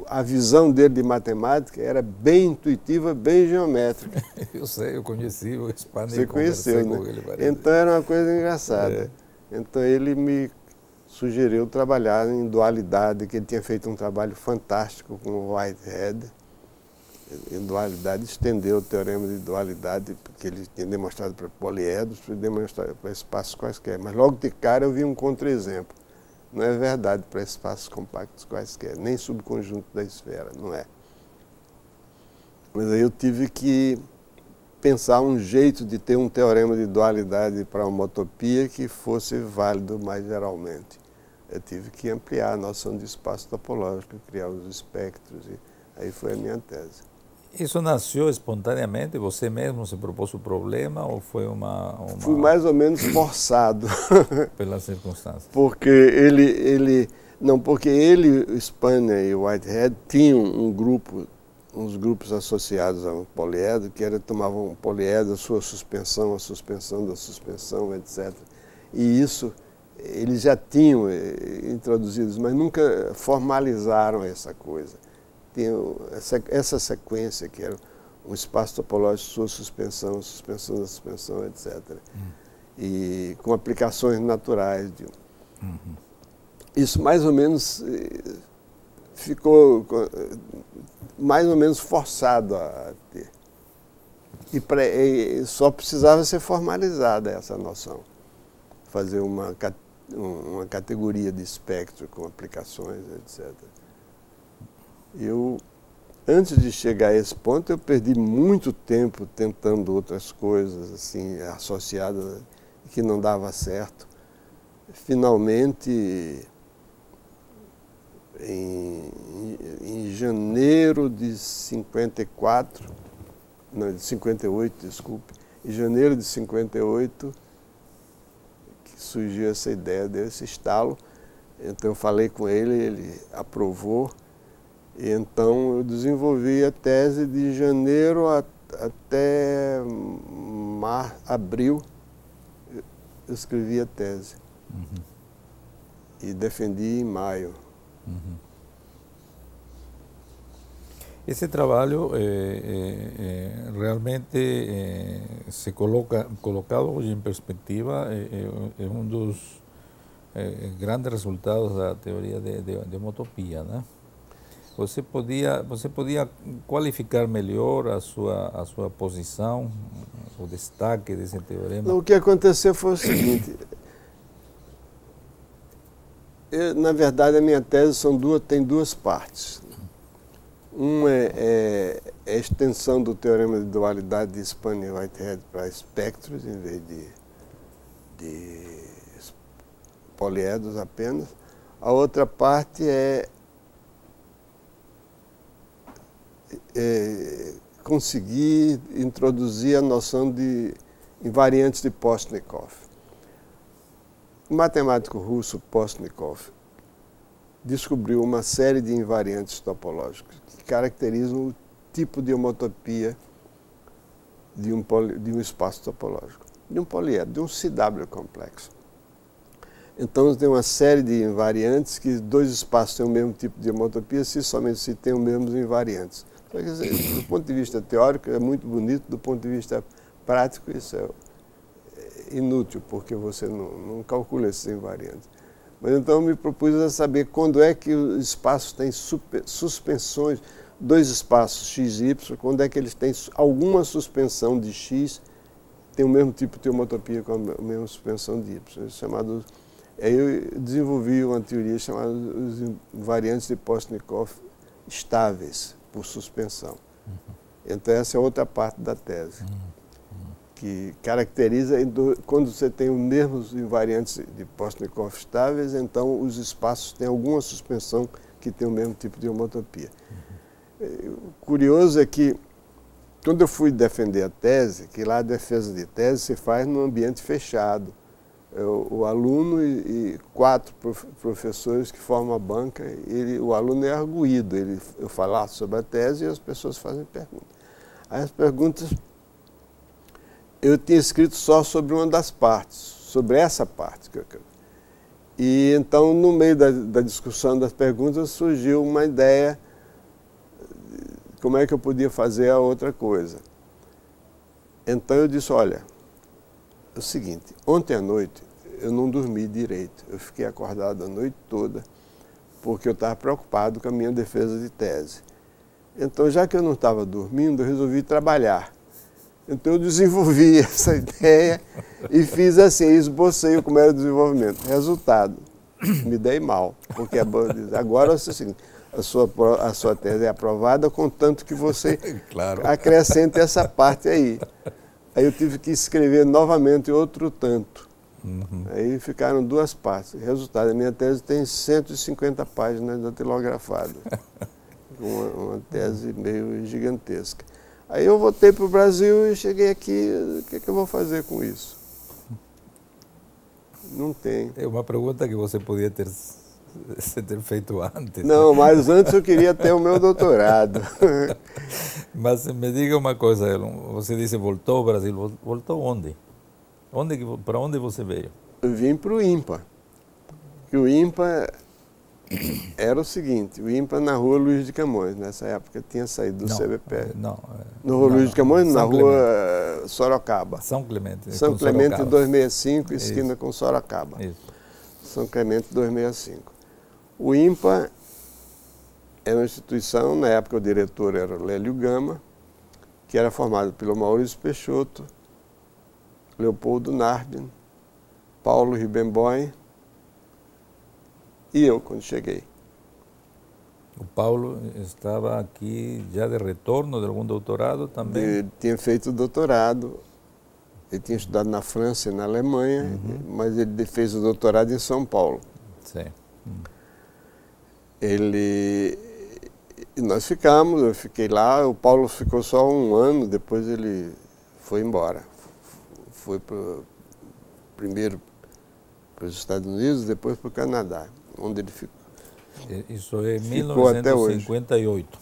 a visão dele de matemática era bem intuitiva, bem geométrica. Eu sei, eu conheci o espanhol. Você conheceu, né? Então era uma coisa engraçada. É. Então ele me sugeriu trabalhar em dualidade, que ele tinha feito um trabalho fantástico com o Whitehead em dualidade, estendeu o teorema de dualidade, que ele tinha demonstrado para poliedros, para demonstrar para espaços quaisquer. Mas logo de cara eu vi um contra-exemplo. Não é verdade para espaços compactos quaisquer, nem subconjunto da esfera, não é. Mas aí eu tive que pensar um jeito de ter um teorema de dualidade para uma homotopia que fosse válido mais geralmente. Eu tive que ampliar a noção de espaço topológico, criar os espectros, e aí foi a minha tese. Isso nasceu espontaneamente? Você mesmo se propôs o problema ou foi uma, uma... Fui mais ou menos forçado. Pelas circunstâncias. Porque ele, ele, não, porque ele, Spanner e Whitehead tinham um grupo, uns grupos associados a um poliedro, que era, tomavam poliedro, a sua suspensão, a suspensão da suspensão, etc. E isso eles já tinham eh, introduzido, mas nunca formalizaram essa coisa tem essa, essa sequência que era um espaço topológico, sua suspensão, suspensão da suspensão, etc. Uhum. E com aplicações naturais. De, uhum. Isso mais ou menos eh, ficou mais ou menos forçado a ter. E, pra, e só precisava ser formalizada essa noção. Fazer uma, uma categoria de espectro com aplicações, etc. Eu, antes de chegar a esse ponto, eu perdi muito tempo tentando outras coisas, assim, associadas, que não dava certo. Finalmente, em, em janeiro de 54, não, de 58, desculpe, em janeiro de 58, que surgiu essa ideia desse estalo. Então eu falei com ele, ele aprovou então eu desenvolvi a tese de janeiro a, até mar, abril, eu escrevi a tese. Uhum. E defendi em maio. Uhum. Esse trabalho é, é, é, realmente se coloca colocado hoje em perspectiva é, um dos grandes resultados da teoria de, de, de homotopia, né? Você podia, você podia qualificar melhor a sua, a sua posição, o destaque desse teorema? O que aconteceu foi o seguinte. Eu, na verdade, a minha tese são duas, tem duas partes. Uma é, é, a extensão do teorema de dualidade de Spanner e Whitehead para espectros, em vez de, de poliedros apenas. A outra parte é é, conseguir introduzir a noção de invariantes de Postnikov. O matemático russo Postnikov descobriu uma série de invariantes topológicos que caracterizam o tipo de homotopia de um, poli, de um espaço topológico, de um poliedro, de um CW complexo. Então tem uma série de invariantes que dois espaços têm o mesmo tipo de homotopia se somente se tem os mesmos invariantes. Do ponto de vista teórico é muito bonito, do ponto de vista prático isso é inútil, porque você não, não calcula esses invariantes. Mas então me propus a saber quando é que os espaços têm super, suspensões, dois espaços x e y, quando é que eles têm alguma suspensão de x, tem o mesmo tipo de homotopia com a mesma suspensão de y, chamado Aí eu desenvolvi uma teoria chamada os invariantes de Postnikov estáveis por suspensão. Então essa é outra parte da tese. Que caracteriza quando você tem os mesmos invariantes de Postnikov estáveis, então os espaços têm alguma suspensão que tem o mesmo tipo de homotopia. O curioso é que quando eu fui defender a tese, que lá a defesa de tese se faz num ambiente fechado, o aluno e, quatro prof, professores que formam a banca, ele, o aluno é arguído, ele, eu falar sobre a tese e as pessoas fazem perguntas. Aí as perguntas eu tinha escrito só sobre uma das partes, sobre essa parte. que eu E então, no meio da, da discussão das perguntas, surgiu uma ideia de como é que eu podia fazer a outra coisa. Então eu disse, olha, é o seguinte, ontem à noite eu não dormi direito, eu fiquei acordado a noite toda, porque eu estava preocupado com a minha defesa de tese. Então, já que eu não estava dormindo, eu resolvi trabalhar. Então eu desenvolvi essa ideia e fiz assim, esbocei como era o desenvolvimento. Resultado, me dei mal, porque agora é o seguinte, a sua, a sua tese é aprovada, contanto que você claro. acrescente essa parte aí. Aí eu tive que escrever novamente outro tanto. Uhum. Aí ficaram duas partes. Resultado, a minha tese tem 150 páginas datilografada. uma, uma tese meio gigantesca. Aí eu voltei para o Brasil e cheguei aqui, o que, é que eu vou fazer com isso? Não tem. É uma pergunta que você podia ter, ter feito antes. Não, mas antes eu queria ter o meu doutorado. mas me diga uma coisa, você disse voltou ao Brasil, voltou onde? onde para onde você veio? Eu vim para o IMPA. Que o IMPA era o seguinte, o IMPA na rua Luiz de Camões, nessa época tinha saído do não, CBP. Eh, não, eh, no rua não, Luiz de Camões, São na Clemente. rua eh, Sorocaba. São Clemente. São Clemente Sorocaba. 265, esquina Isso. com Sorocaba. Isso. São Clemente 265. O IMPA é uma instituição, na época o diretor era Lélio Gama, que era formado pelo Maurício Peixoto, Leopoldo Nardin, Paulo Ribemboim, e eu quando cheguei. O Paulo estava aqui já de retorno de algum doutorado também? Ele tinha feito doutorado. Ele tinha estudado na França e na Alemanha, uhum. mas ele fez o doutorado em São Paulo. Sim. Uhum. Ele nós ficamos, eu fiquei lá, o Paulo ficou só um ano, depois ele foi embora. Foi pro, primeiro para os Estados Unidos, depois para o Canadá onde ele ficou. Isso é 1958.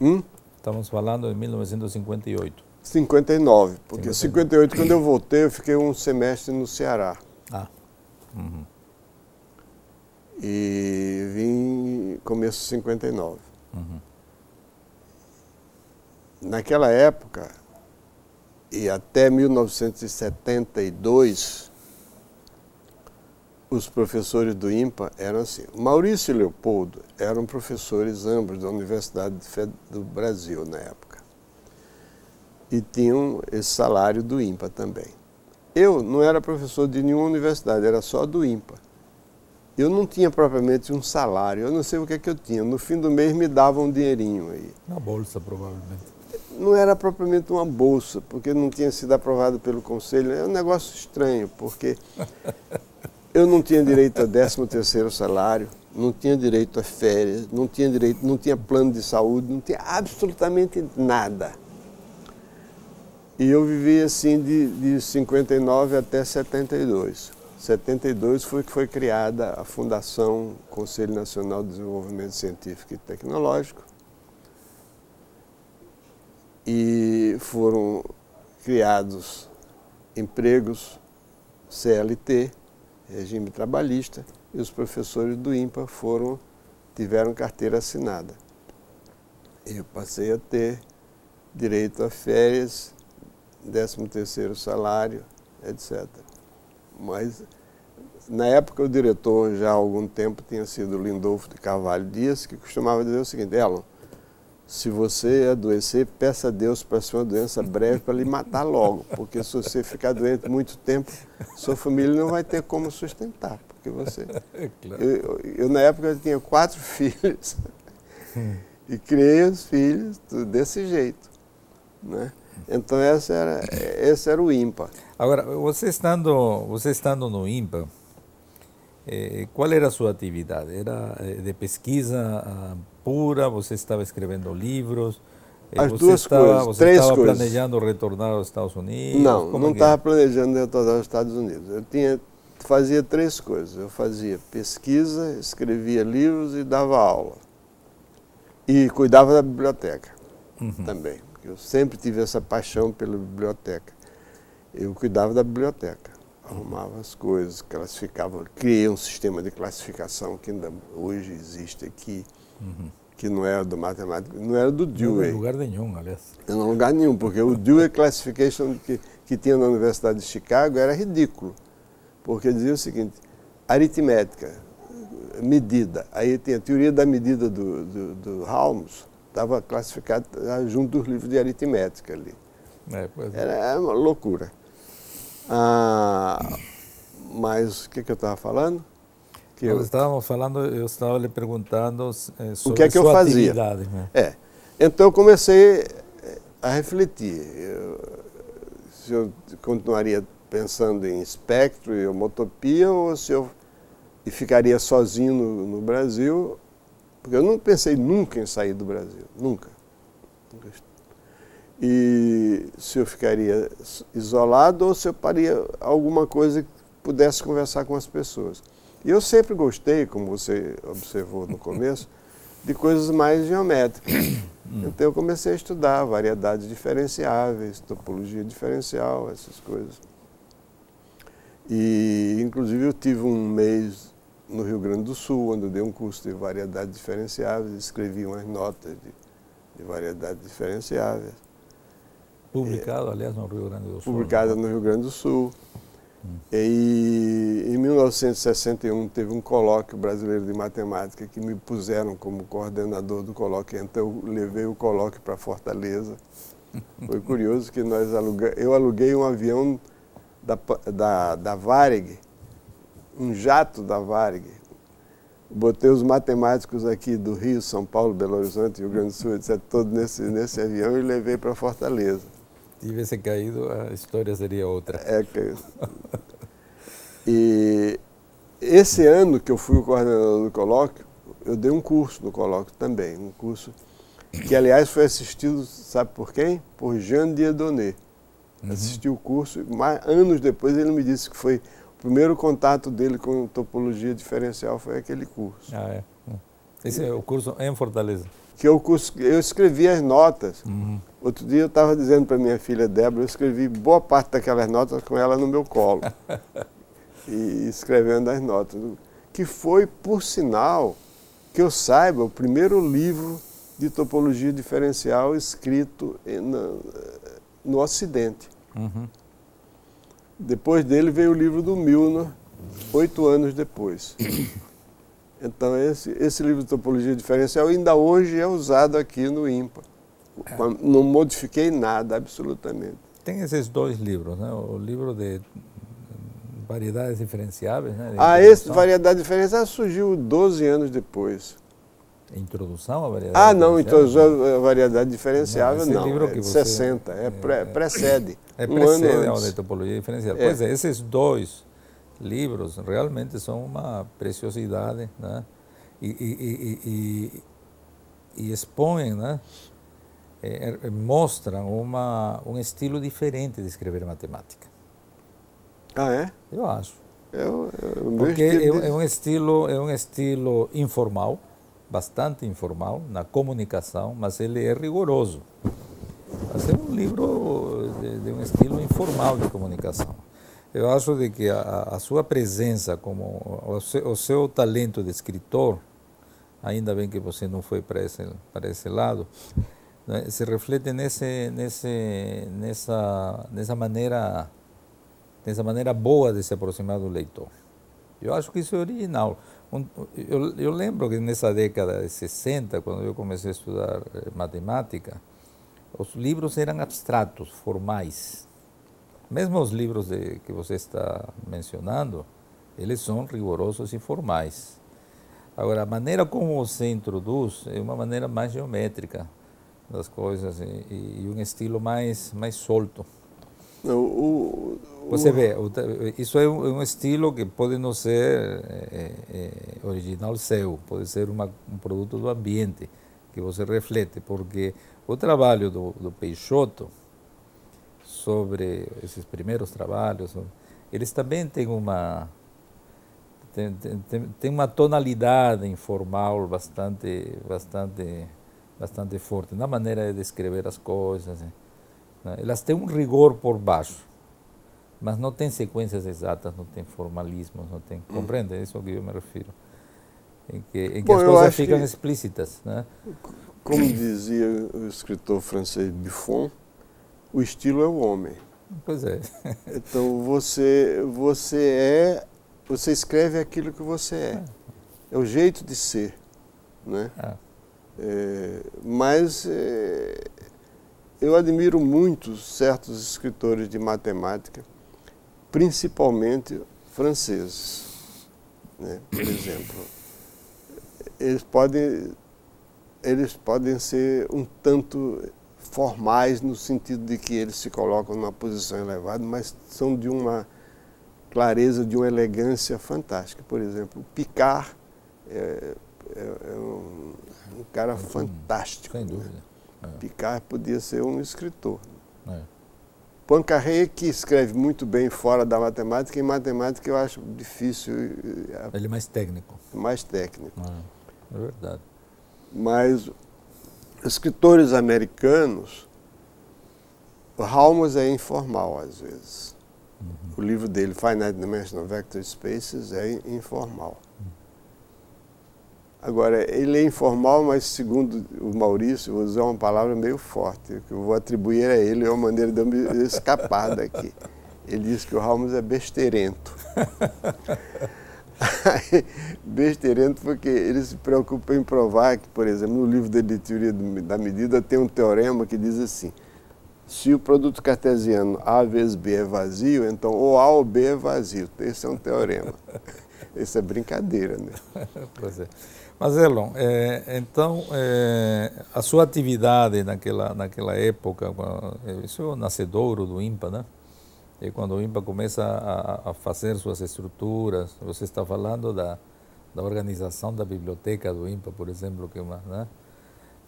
Hum? Estamos falando de 1958. 59, porque 59. 58 quando eu voltei eu fiquei um semestre no Ceará. Ah. Uhum. E vim começo de 59. Uhum. Naquela época e até 1972 os professores do IMPA eram assim. Maurício e Leopoldo eram professores ambos da Universidade do Brasil na época. E tinham esse salário do IMPA também. Eu não era professor de nenhuma universidade, era só do IMPA. Eu não tinha propriamente um salário, eu não sei o que é que eu tinha. No fim do mês me davam um dinheirinho aí. Uma bolsa, provavelmente. Não era propriamente uma bolsa, porque não tinha sido aprovado pelo conselho. É um negócio estranho, porque Eu não tinha direito a 13 terceiro salário, não tinha direito a férias, não tinha direito, não tinha plano de saúde, não tinha absolutamente nada. E eu vivi assim de, de 59 até 72. 72 foi que foi criada a Fundação Conselho Nacional de Desenvolvimento Científico e Tecnológico. E foram criados empregos CLT, regime trabalhista, e os professores do IMPA foram, tiveram carteira assinada. Eu passei a ter direito a férias, 13 terceiro salário, etc. Mas na época o diretor já há algum tempo tinha sido Lindolfo de Carvalho Dias, que costumava dizer o seguinte, Elon, se você adoecer, peça a Deus para ser uma doença breve para lhe matar logo, porque se você ficar doente muito tempo, sua família não vai ter como sustentar, porque você. Claro. Eu, eu, na época tinha quatro filhos e criei os filhos desse jeito, né? Então esse era esse era o IMPA. Agora você estando você estando no IMPA, eh, qual era a sua atividade? Era eh, de pesquisa ah, pura? Você estava escrevendo livros? Eh, As duas estava, coisas, você três estava coisas. planejando retornar aos Estados Unidos? Não, Como não é estava planejando retornar aos Estados Unidos. Eu tinha, fazia três coisas. Eu fazia pesquisa, escrevia livros e dava aula. E cuidava da biblioteca uhum. também. Eu sempre tive essa paixão pela biblioteca. Eu cuidava da biblioteca arrumava as coisas, classificava, criei um sistema de classificação que ainda hoje existe aqui, uhum. que não era do matemático, não era do Dewey. Não lugar nenhum, aliás. Não em lugar nenhum, porque o Dewey Classification que, que tinha na Universidade de Chicago era ridículo, porque dizia o seguinte, aritmética, medida, aí tinha a teoria da medida do, do, do Helms, estava classificado junto dos livros de aritmética ali. É, é. Era, era uma loucura. Ah, mas o que, que eu estava falando? Que Nós eu... estávamos falando, eu estava lhe perguntando eh, sobre o que é que eu fazia. Né? É. Então eu comecei eh, a refletir. Eu, se eu continuaria pensando em espectro e homotopia ou se eu e ficaria sozinho no, no Brasil, porque eu não pensei nunca em sair do Brasil, nunca. E se eu ficaria isolado ou se eu faria alguma coisa que pudesse conversar com as pessoas. E eu sempre gostei, como você observou no começo, de coisas mais geométricas. Então eu comecei a estudar variedades diferenciáveis, topologia diferencial, essas coisas. E inclusive eu tive um mês no Rio Grande do Sul, onde eu dei um curso de variedades diferenciáveis, escrevi umas notas de, de variedades diferenciáveis. Publicado, aliás, no Rio Grande do Sul. Publicado no Rio Grande do Sul. Hum. E em 1961 teve um colóquio brasileiro de matemática que me puseram como coordenador do colóquio, então eu levei o colóquio para Fortaleza. Foi curioso que nós aluga... eu aluguei um avião da, da, da Varig, um jato da Varig. Botei os matemáticos aqui do Rio, São Paulo, Belo Horizonte, Rio Grande do Sul, etc., todos nesse, nesse avião e levei para Fortaleza tivesse caído, a história seria outra. É que... E esse ano que eu fui o coordenador do colóquio, eu dei um curso no colóquio também, um curso que, aliás, foi assistido, sabe por quem? Por Jean Dieudonné. Uhum. Assisti o curso, mas anos depois ele me disse que foi o primeiro contato dele com topologia diferencial foi aquele curso. Ah, é. Esse é o curso em Fortaleza. Que eu, eu escrevi as notas. Uhum. Outro dia eu estava dizendo para minha filha Débora, eu escrevi boa parte daquelas notas com ela no meu colo. e escrevendo as notas. Que foi, por sinal, que eu saiba, o primeiro livro de topologia diferencial escrito no, no Ocidente. Uhum. Depois dele veio o livro do Milner, oito anos depois. Então esse, esse livro de topologia diferencial ainda hoje é usado aqui no IMPA. É. Não modifiquei nada, absolutamente. Tem esses dois livros, né? O livro de variedades diferenciáveis, né? ah, esse variedade diferenciável surgiu 12 anos depois. Introdução à variedade Ah, não, introdução à variedade diferenciável não, não é de você, 60, é, é, precede. É, precede um ao de topologia diferencial. É. Pois é, esses dois livros realmente são uma preciosidade, né? E, e, e, e, e expõem, né? É, é mostram uma, um estilo diferente de escrever matemática. Ah, é? Eu acho. Eu, eu, Porque é, é, um estilo, é um estilo informal, bastante informal na comunicação, mas ele é rigoroso. Vai ser um livro de, de um estilo informal de comunicação. Eu acho de que a, a sua presença, como o seu, o seu, talento de escritor, ainda bem que você não foi para esse, para esse lado, né, se reflete nesse, nesse, nessa, nessa maneira nessa maneira boa de se aproximar do leitor. Eu acho que isso é original. Eu, eu, lembro que nessa década de 60, quando eu comecei a estudar eh, matemática, os livros eram abstratos, formais. Mesmo os livros de, que você está mencionando, eles são rigorosos e formais. Agora, a maneira como você introduz é uma maneira mais geométrica das coisas e, e um estilo mais, mais solto. O, o, você vê, isso é um, estilo que pode não ser é, é, original seu, pode ser uma, um produto do ambiente que você reflete, porque o trabalho do, do Peixoto sobre esses primeiros trabalhos, eles também têm uma tem, tem, tem uma tonalidade informal bastante bastante bastante forte na maneira de descrever as coisas. Né? Elas têm um rigor por baixo mas não tem sequências exatas, não tem formalismos, não tem. Hum. Compreende? É isso que eu me refiro. Em que, em que Bom, as coisas ficam explícitas. Né? Como dizia o escritor francês Buffon, o estilo é o homem. Pois é. então você, você é, você escreve aquilo que você é. É, é o jeito de ser. Né? É. É, mas é, eu admiro muito certos escritores de matemática principalmente franceses. Né? Por exemplo, eles podem, eles podem ser um tanto formais no sentido de que eles se colocam numa posição elevada, mas são de uma clareza, de uma elegância fantástica. Por exemplo, Picard é, é, é um, um, cara fantático. Sem dúvida. É. Picard podia ser um escritor. É. Poincaré que escreve muito bem fora da matemática, em matemática eu acho difícil. Eh, Ele é mais técnico. Mais técnico. Ah, é verdade. Mas escritores americanos, o Halmos é informal às vezes. Uhum. O livro dele, Finite Dimensional Vector Spaces, é informal. Agora, ele é informal, mas segundo o Maurício, vou usar uma palavra meio forte, que eu vou atribuir a ele, é uma maneira de eu escapar daqui. Ele diz que o Ramos é besteirento. besteirento porque ele se preocupa em provar que, por exemplo, no livro dele de teoria da medida tem um teorema que diz assim, se o produto cartesiano A vezes B é vazio, então ou A ou B é vazio. Esse é um teorema. Isso é brincadeira, né? pois é. Mas, Elon, é, então, é, a sua atividade naquela, naquela época, isso é o nascedouro do IMPA, né? E quando o IMPA começa a, a fazer suas estruturas, você está falando da, da organização da biblioteca do IMPA, por exemplo, que é uma, né?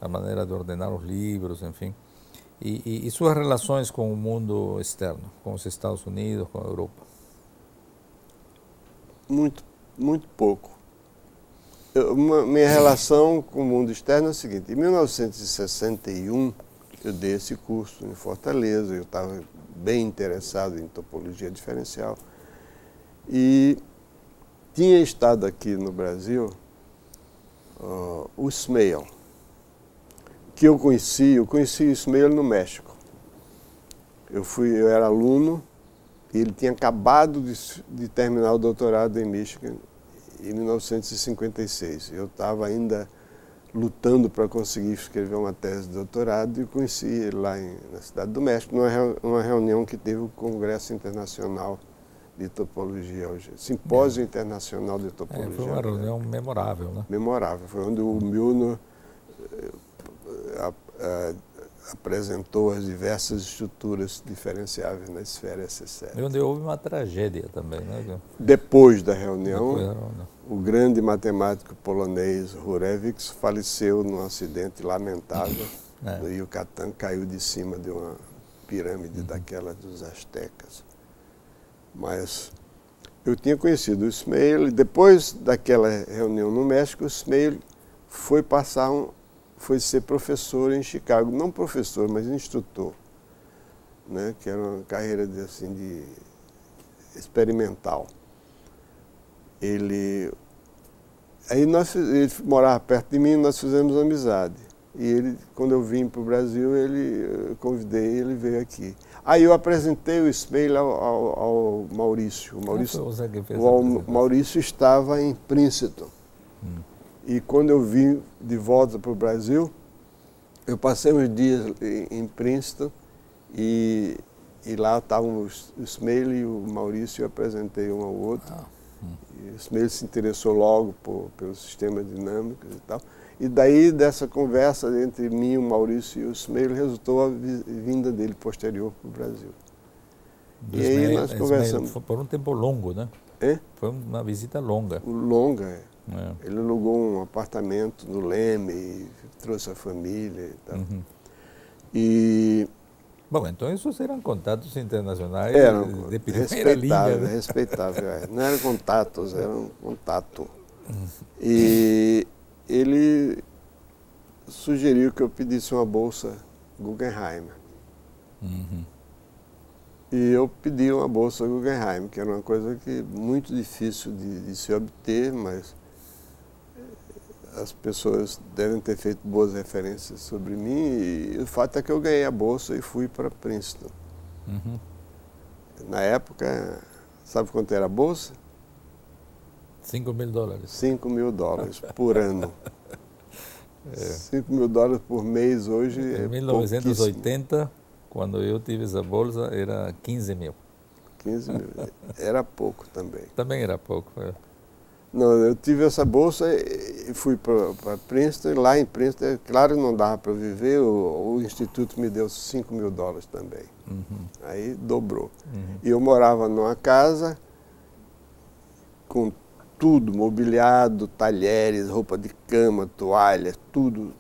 a maneira de ordenar os livros, enfim. E, e, e suas relações com o mundo externo, com os Estados Unidos, com a Europa? Muito, muito pouco uma, minha relação com o mundo externo é a seguinte: em 1961, eu dei esse curso em Fortaleza, eu estava bem interessado em topologia diferencial. E tinha estado aqui no Brasil uh, o Smail, que eu conheci, eu conheci o Smail no México. Eu, fui, eu era aluno e ele tinha acabado de, de terminar o doutorado em Michigan em 1956. Eu estava ainda lutando para conseguir escrever uma tese de doutorado e conheci ele lá em, na Cidade do México, numa reunião que teve o Congresso Internacional de Topologia, Simpósio é. Internacional de Topologia. É, foi uma reunião memorável, né? Memorável. Foi onde o Milner eh, apresentou as diversas estruturas diferenciáveis na esfera SC7. E onde houve uma tragédia também, né? Depois da reunião, Depois da reunião. o grande matemático polonês Hurewicz faleceu num acidente lamentável é. no Yucatán, caiu de cima de uma pirâmide uhum. daquela dos astecas. Mas eu tinha conhecido o Smail e depois daquela reunião no México, o Smail foi passar um, foi ser professor em Chicago. Não professor, mas instrutor. Né? Que era uma carreira de, assim, de experimental. Ele. Aí nós, ele morava perto de mim nós fizemos amizade. E ele, quando eu vim para o Brasil, ele, eu convidei ele veio aqui. Aí eu apresentei o Smail ao, ao, ao, Maurício. O Maurício, o Maurício estava em Princeton. Hum. E quando eu vim de volta para o Brasil, eu passei uns dias em, Princeton e, e lá estavam o Smail e o Maurício, eu apresentei um ao outro. Ah. Hum. E o Smail se interessou logo por, pelos sistemas dinâmicos e tal. E daí, dessa conversa entre mim, o Maurício e o Smeil, resultou a vinda dele posterior para o Brasil. Do e aí nós conversamos. Foi por um tempo longo, né? É? Foi uma visita longa. Longa, é. É. Ele alugou um apartamento no Leme, trouxe a família e tal. Uhum. E... Bom, então esses eram contatos internacionais eram de primeira linha. Né? Respeitável, é. Não eram contatos, eram contato. Uhum. E ele sugeriu que eu pedisse uma bolsa Guggenheim. Uhum. E eu pedi uma bolsa Guggenheim, que era uma coisa que muito difícil de, de se obter, mas as pessoas devem ter feito boas referências sobre mim e o fato é que eu ganhei a bolsa e fui para Princeton. Uhum. Na época, sabe quanto era a bolsa? 5 mil dólares. 5 mil dólares por ano. É. 5 mil dólares por mês hoje em é 1980, quando eu tive essa bolsa, era 15 mil. 15 mil. Era pouco também. Também era pouco. É. Não, eu tive essa bolsa e fui para Princeton. Lá em Princeton, claro, não dava para viver. O, o, instituto me deu 5 mil dólares também. Uhum. Aí dobrou. Uhum. E eu morava numa casa com tudo, mobiliado, talheres, roupa de cama, toalha, tudo,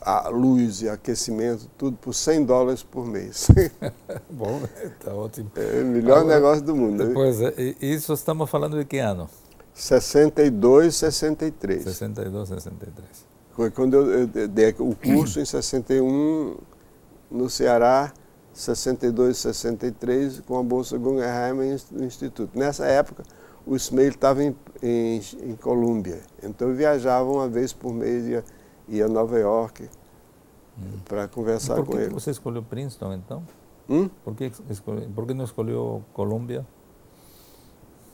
a luz e aquecimento, tudo por 100 dólares por mês. Bom, está ótimo. É o melhor Agora, negócio do mundo. Pois é, isso estamos falando de que ano? 62, 63. 62, 63. Foi quando eu, eu dei o curso em 61 no Ceará, 62, 63, com a Bolsa Guggenheim no Instituto. Nessa época, o Ismail estava em, em, em, Colômbia. Então eu viajava uma vez por mês, ia, ia a Nova York hum. para conversar com ele. Por que você escolheu Princeton então? Hum? Por, que escolheu, por que não escolheu Colômbia?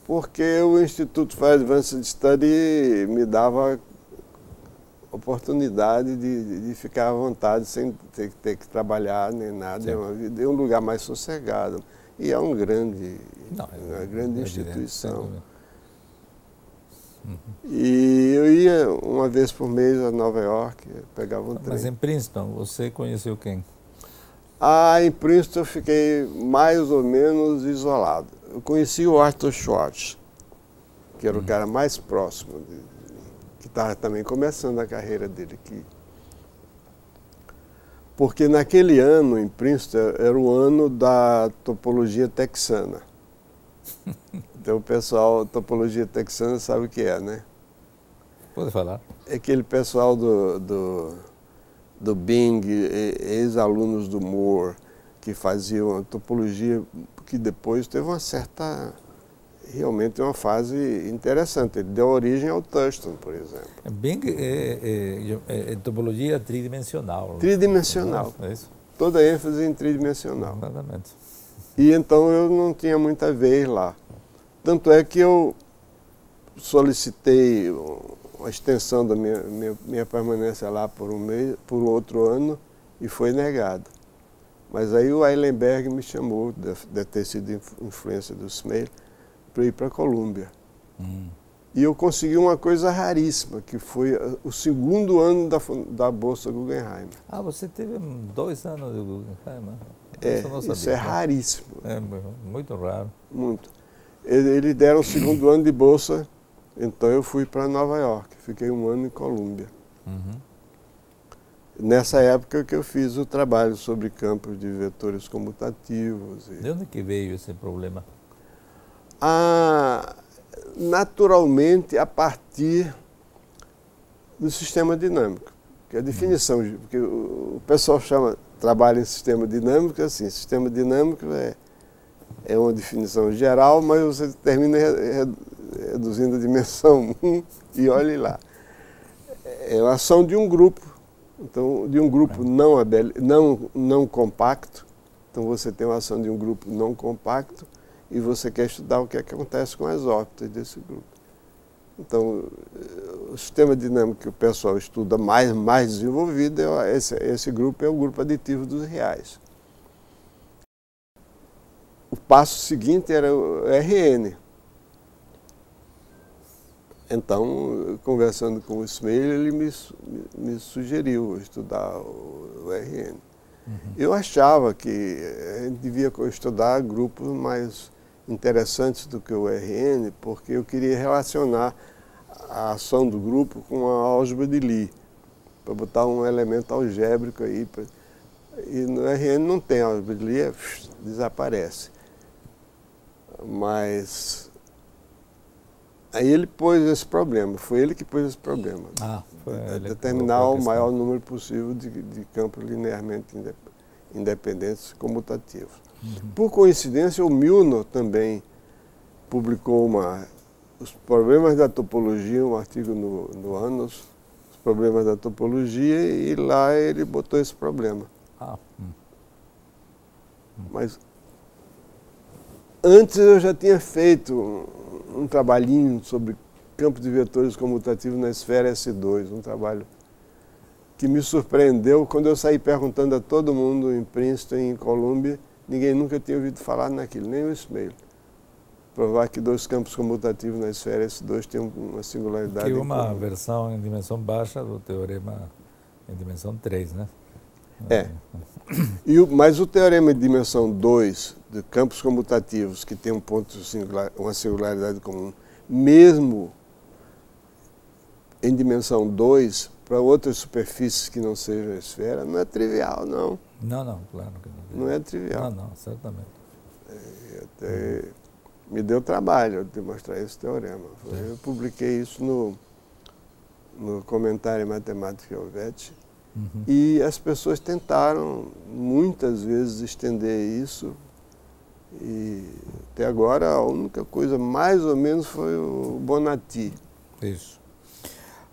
Porque o Instituto for Advanced Study me dava oportunidade de, de ficar à vontade sem ter, ter que trabalhar nem nada. É, uma, é um lugar mais sossegado. E é um grande, Não, é uma grande é instituição. Uhum. E eu ia uma vez por mês a Nova York, pegava um trem. Mas em Princeton, você conheceu quem? Ah, em Princeton eu fiquei mais ou menos isolado. Eu conheci o Arthur Schwartz, que era uhum. o cara mais próximo, de, que estava também começando a carreira dele aqui. Porque naquele ano, em Princeton, era o ano da topologia texana. Então o pessoal, topologia texana, sabe o que é, né? Pode falar. É aquele pessoal do, do, do Bing, ex-alunos do Moore, que faziam a topologia, que depois teve uma certa realmente uma fase interessante. Ele deu origem ao Thurston, por exemplo. É bem é, é, é, é topologia tridimensional. Tridimensional. É isso? Toda ênfase em tridimensional. Exatamente. E então eu não tinha muita vez lá. Tanto é que eu solicitei a extensão da minha, minha, minha permanência lá por um mês, por outro ano, e foi negado. Mas aí o Eilenberg me chamou, de, de ter sido influência do Smeil, para ir para a Colômbia. Hum. E eu consegui uma coisa raríssima, que foi o segundo ano da, da Bolsa Guggenheim. Ah, você teve dois anos de Guggenheim? Né? É, isso é raríssimo. É, muito raro. Muito. Eles deram o segundo ano de Bolsa, então eu fui para Nova York. Fiquei um ano em Colômbia. Uhum. Nessa época que eu fiz o trabalho sobre campos de vetores comutativos. E... De onde que veio esse problema? a, naturalmente a partir do sistema dinâmico. Que a definição, porque o pessoal chama, trabalha em sistema dinâmico, assim, sistema dinâmico é, é uma definição geral, mas você termina reduzindo a dimensão 1 e olhe lá. É a ação de um grupo, então, de um grupo não, não, não compacto, então você tem uma ação de um grupo não compacto e você quer estudar o que, é que acontece com as órbitas desse grupo. Então, o sistema dinâmico que o pessoal estuda mais, mais desenvolvido, é esse, esse grupo é o grupo aditivo dos reais. O passo seguinte era o RN. Então, conversando com o Smeil, ele me, me sugeriu estudar o, o RN. Uhum. Eu achava que a gente devia estudar grupos mais interessantes do que o RN, porque eu queria relacionar a ação do grupo com a álgebra de Lie, para botar um elemento algébrico aí. Pra, e no RN não tem álgebra de Lie, é, desaparece. Mas aí ele pôs esse problema, foi ele que pôs esse problema. Ah, determinar o maior número possível de, de campos linearmente independentes comutativos. Uhum. Por coincidência, o Milner também publicou uma os problemas da topologia, um artigo no, no Anos, os problemas da topologia, e lá ele botou esse problema. Ah. Hum. Mas antes eu já tinha feito um, trabalhinho sobre campos de vetores comutativos na esfera S2, um trabalho que me surpreendeu quando eu saí perguntando a todo mundo em Princeton, em Columbia, ninguém nunca tinha ouvido falar naquilo, nem o Ismail provar que dois campos comutativos na esfera S2 têm uma singularidade. Que uma versão em dimensão baixa do teorema em dimensão 3, né? É. E o, mas o teorema de dimensão 2 de campos comutativos que tem um ponto singular, uma singularidade comum, mesmo em dimensão 2, para outras superfícies que não sejam a esfera, não é trivial, não. Não, não, claro que não. Não é trivial. Não, não, certamente. É, até, me deu trabalho demonstrar esse teorema. Eu publiquei isso no, no comentário em matemática Helvete uhum. e as pessoas tentaram muitas vezes estender isso e até agora a única coisa mais ou menos foi o Bonatti. Isso.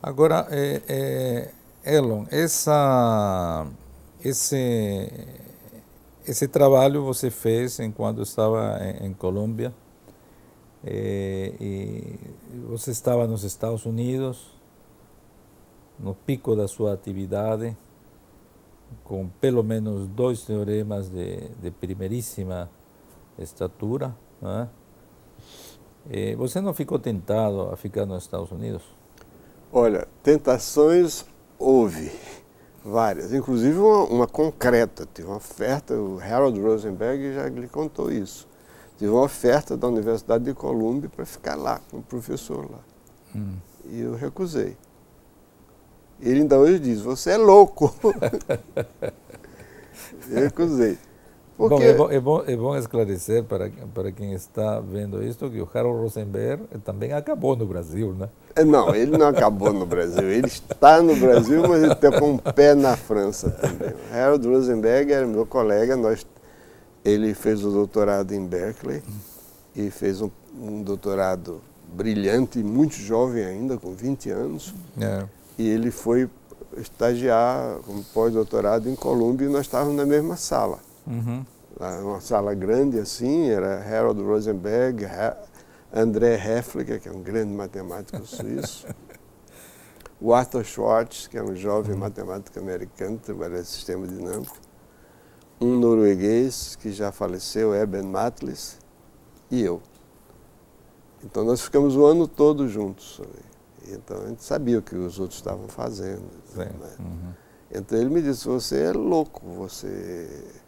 Agora, é, é, Elon, essa, esse, esse trabalho você fez enquanto estava em, em Colômbia? É, você estava nos Estados Unidos, no pico da sua atividade, com pelo menos dois teoremas de, de primeiríssima estatura. Né? E você não ficou tentado a ficar nos Estados Unidos? Olha, tentações houve, várias, inclusive uma, uma concreta. Tive uma oferta, o Harold Rosenberg já lhe contou isso tive uma oferta da Universidade de Colômbia para ficar lá, como professor lá. Hum. E eu recusei. Ele ainda hoje diz, você é louco. eu recusei. Porque... Bom, é, bom, é, bom, é bom esclarecer para, para quem está vendo isso que o Harold Rosenberg também acabou no Brasil, né? É, não, ele não acabou no Brasil. Ele está no Brasil, mas ele está com um pé na França também. O Harold Rosenberg era meu colega, nós ele fez o doutorado em Berkeley e fez um, um doutorado brilhante, muito jovem ainda, com 20 anos. É. E ele foi estagiar como pós-doutorado em Colômbia e nós estávamos na mesma sala. Uhum. Uma sala grande assim, era Harold Rosenberg, André Heffler, que é um grande matemático suíço, o Arthur Schwartz, que é um jovem uhum. matemático americano, trabalha em sistema dinâmico, um norueguês que já faleceu, Eben Matlis, e eu. Então nós ficamos o ano todo juntos. Então a gente sabia o que os outros estavam fazendo. Né? Uhum. Então ele me disse, você é louco, você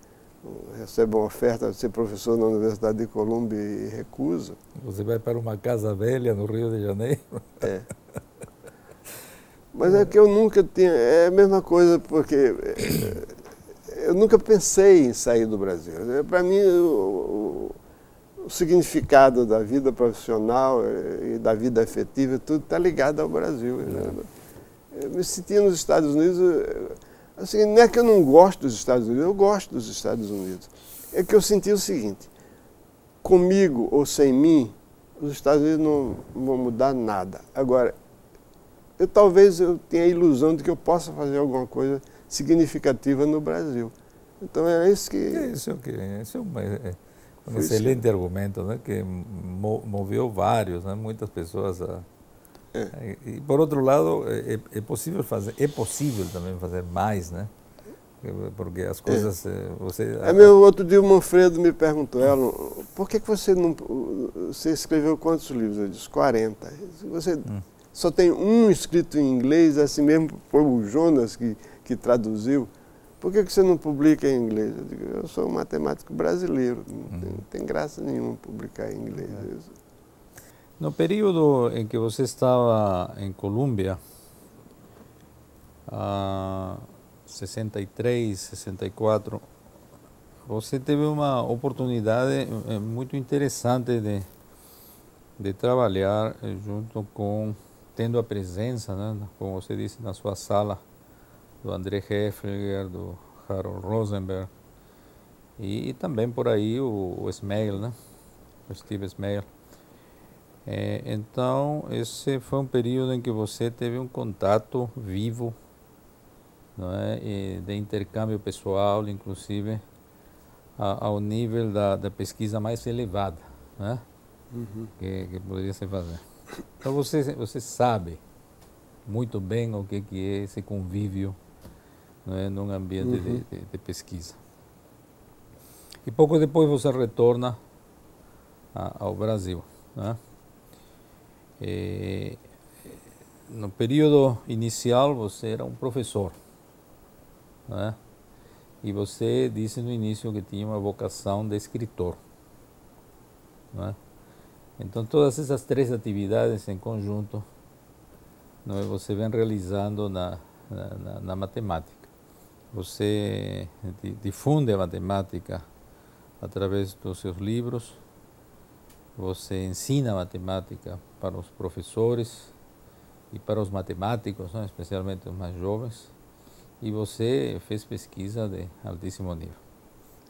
recebe uma oferta de ser professor na Universidade de Colômbia e recusa. Você vai para uma casa velha no Rio de Janeiro? É. Mas é que eu nunca tinha. É a mesma coisa, porque é, eu nunca pensei em sair do Brasil. Para mim, o, o, significado da vida profissional e da vida afetiva, tudo está ligado ao Brasil. É. Eu me sentia nos Estados Unidos. Assim, não é que eu não gosto dos Estados Unidos, eu gosto dos Estados Unidos. É que eu sentia o seguinte: comigo ou sem mim, os Estados Unidos não vão mudar nada. Agora, eu talvez eu tenha a ilusão de que eu possa fazer alguma coisa significativa no Brasil. Então era isso que. Isso, que, isso é um, é um excelente argumento, né? que moveu vários, né? muitas pessoas a. É. E por outro lado, é, é, possível fazer, é possível também fazer mais, né? Porque as coisas. É. Você, é meu, outro dia o Manfredo me perguntou, Elon, por que, que você não. Você escreveu quantos livros? Eu disse, 40. Você hum. só tem um escrito em inglês, assim mesmo foi o Jonas que, que traduziu. Por que, que você não publica em inglês? Eu digo, eu sou um matemático brasileiro, não, tem, não tem graça nenhuma publicar em inglês. É. No período em que você estava em Colômbia, uh, 63, 64, você teve uma oportunidade eh, muito interessante de, de trabalhar eh, junto com, tendo a presença, né, como você disse, na sua sala, do André Hefliger, do Harold Rosenberg, e também por aí o, o Smail, né, o Steve Smail. É, então, esse foi um período em que você teve um contato vivo não é? E de intercâmbio pessoal, inclusive a, ao nível da, da, pesquisa mais elevada né? Uhum. que, que poderia se fazer. Então você, você sabe muito bem o que, que é esse convívio não é? num ambiente uhum. de, de, de, pesquisa. E pouco depois você retorna a, ao Brasil. Né? E, no período inicial você era um professor. Né? E você disse no início que tinha uma vocação de escritor. Né? Então, todas essas três atividades em conjunto é, você vem realizando na, na, na matemática. Você difunde a matemática através dos seus livros, você ensina matemática para os professores e para os matemáticos, né, especialmente os mais jovens e você fez pesquisa de altíssimo nível.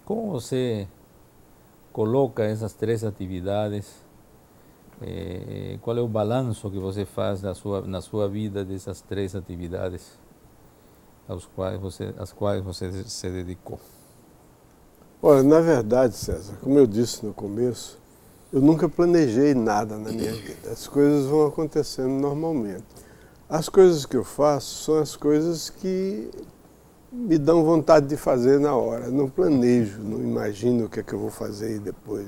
Como você coloca essas três atividades? Eh, qual é o balanço que você faz na sua, na sua vida dessas três atividades aos quais você, às quais você se dedicou? Olha, na verdade, César, como eu disse no começo, eu nunca planejei nada na minha vida. As coisas vão acontecendo normalmente. As coisas que eu faço são as coisas que me dão vontade de fazer na hora. Não planejo, não imagino o que é que eu vou fazer depois.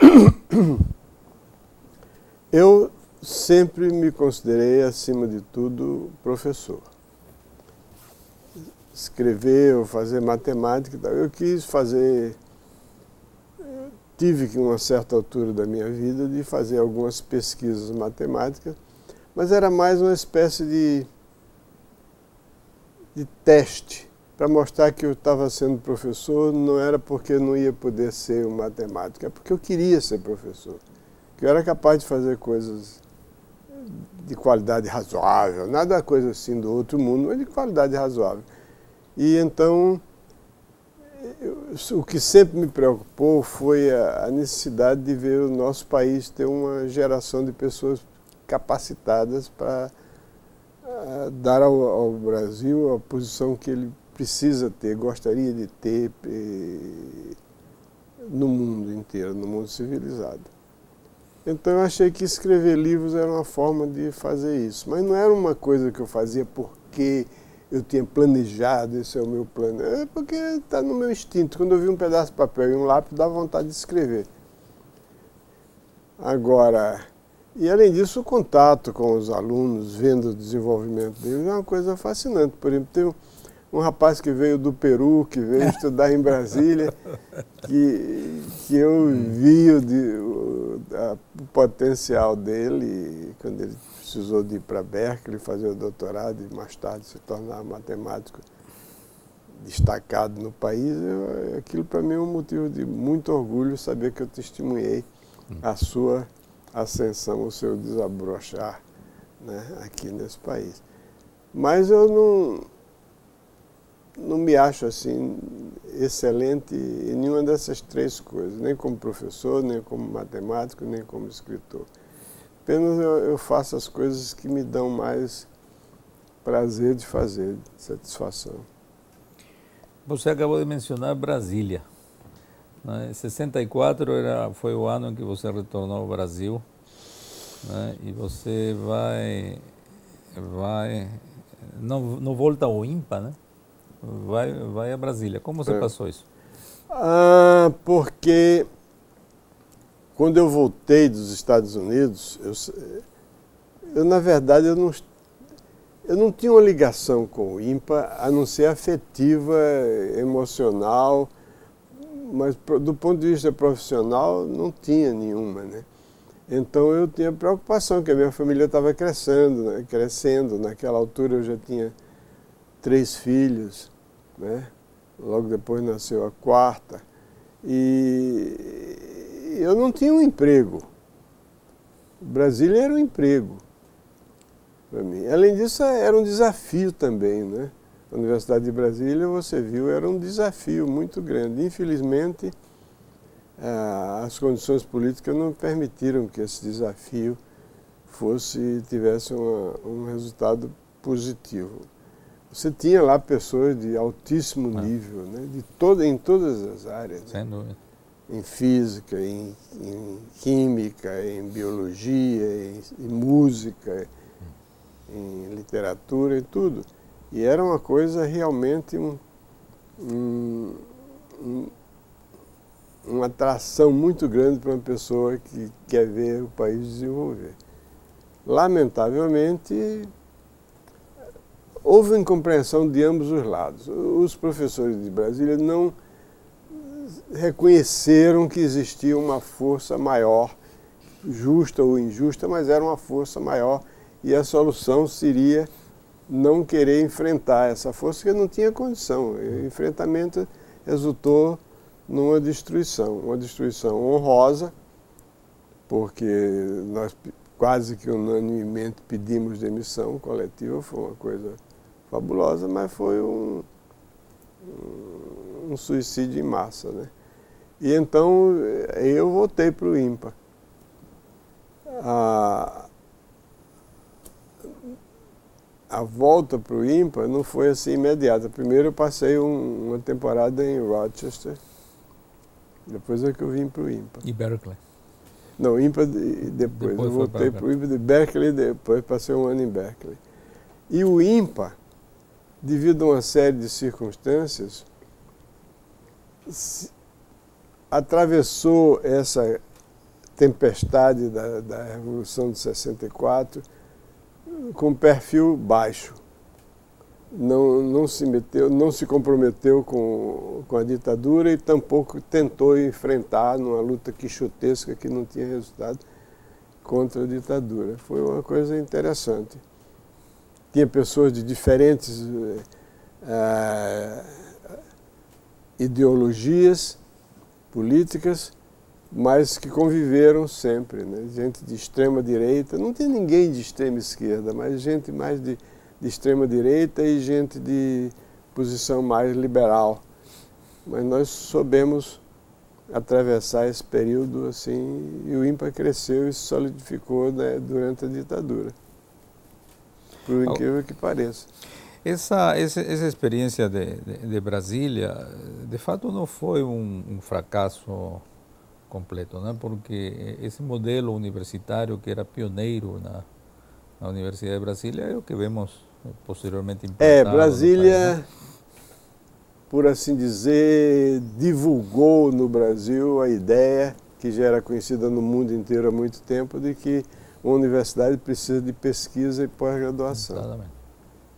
Eu sempre me considerei, acima de tudo, professor. Escrever ou fazer matemática, eu quis fazer. Tive que, uma certa altura da minha vida, de fazer algumas pesquisas matemáticas mas era mais uma espécie de, de teste para mostrar que eu estava sendo professor, não era porque eu não ia poder ser um matemático, é porque eu queria ser professor, que eu era capaz de fazer coisas de qualidade razoável, nada coisa assim do outro mundo, mas de qualidade razoável. E então, eu, o que sempre me preocupou foi a, a necessidade de ver o nosso país ter uma geração de pessoas capacitadas para dar ao, ao, Brasil a posição que ele precisa ter, gostaria de ter eh, no mundo inteiro, no mundo civilizado. Então eu achei que escrever livros era uma forma de fazer isso, mas não era uma coisa que eu fazia porque eu tinha planejado, esse é o meu plano, é porque está no meu instinto. Quando eu vi um pedaço de papel e um lápis, dá vontade de escrever. Agora, e além disso, o contato com os alunos, vendo o desenvolvimento deles, é uma coisa fascinante. Por exemplo, tem um, um rapaz que veio do Peru, que veio estudar em Brasília, que, que eu vi o, de, o, a, o potencial dele quando ele precisou de ir para Berkeley fazer o doutorado e mais tarde se tornar matemático destacado no país. Eu, aquilo para mim é um motivo de muito orgulho saber que eu testemunhei a sua ascensão, o seu desabrochar né, aqui nesse país. Mas eu não, não me acho assim excelente em nenhuma dessas três coisas, nem como professor, nem como matemático, nem como escritor. Apenas eu, eu faço as coisas que me dão mais prazer de fazer, satisfação. Você acabou de mencionar Brasília. Né? 64 era, foi o ano em que você retornou ao Brasil né? e você vai, vai não, não volta ao IMPA, né? vai, vai a Brasília. Como você é. passou isso? Ah, porque quando eu voltei dos Estados Unidos, eu, eu na verdade eu não, eu não tinha uma ligação com o IMPA, a não ser afetiva, emocional, mas do ponto de vista profissional não tinha nenhuma, né? Então eu tinha preocupação que a minha família estava crescendo, né? crescendo. Naquela altura eu já tinha três filhos, né? Logo depois nasceu a quarta e eu não tinha um emprego. Brasília era um emprego para mim. Além disso, era um desafio também, né? A Universidade de Brasília, você viu, era um desafio muito grande. Infelizmente, as condições políticas não permitiram que esse desafio fosse tivesse uma, um resultado positivo. Você tinha lá pessoas de altíssimo é. nível, né? de todo, em todas as áreas. Né? Sem né? dúvida. Em física, em, em química, em biologia, em, em música, em literatura e tudo. E era uma coisa realmente um, um, uma atração muito grande para uma pessoa que quer ver o país desenvolver. Lamentavelmente, houve incompreensão de ambos os lados. Os professores de Brasília não reconheceram que existia uma força maior, justa ou injusta, mas era uma força maior e a solução seria não querer enfrentar essa força que não tinha condição. O enfrentamento resultou numa destruição, uma destruição honrosa, porque nós quase que unanimemente pedimos demissão coletiva, foi uma coisa fabulosa, mas foi um, um, suicídio em massa. Né? E então eu voltei para o IMPA. Ah, a volta para o IMPA não foi assim imediata. Primeiro eu passei um, uma temporada em Rochester, depois é que eu vim para o IMPA. E Berkeley? Não, IMPA depois. depois eu voltei para o IMPA de Berkeley, depois passei um ano em Berkeley. E o IMPA, devido a uma série de circunstâncias, atravessou essa tempestade da, da Revolução de 64 com perfil baixo. Não, não se meteu, não se comprometeu com, com a ditadura e tampouco tentou enfrentar numa luta quixotesca que não tinha resultado contra a ditadura. Foi uma coisa interessante. Tinha pessoas de diferentes uh, ideologias políticas, mas que conviveram sempre, né? gente de extrema direita, não tem ninguém de extrema esquerda, mas gente mais de, de extrema direita e gente de posição mais liberal. Mas nós soubemos atravessar esse período assim e o IMPA cresceu e se solidificou né, durante a ditadura, por incrível que pareça. Essa, essa, essa experiência de, de, de, Brasília, de fato, não foi um, um fracasso completo, né? porque esse modelo universitário que era pioneiro na, na Universidade de Brasília é o que vemos posteriormente É, Brasília, país, né? por assim dizer, divulgou no Brasil a ideia, que já era conhecida no mundo inteiro há muito tempo, de que uma universidade precisa de pesquisa e pós-graduação. Exatamente.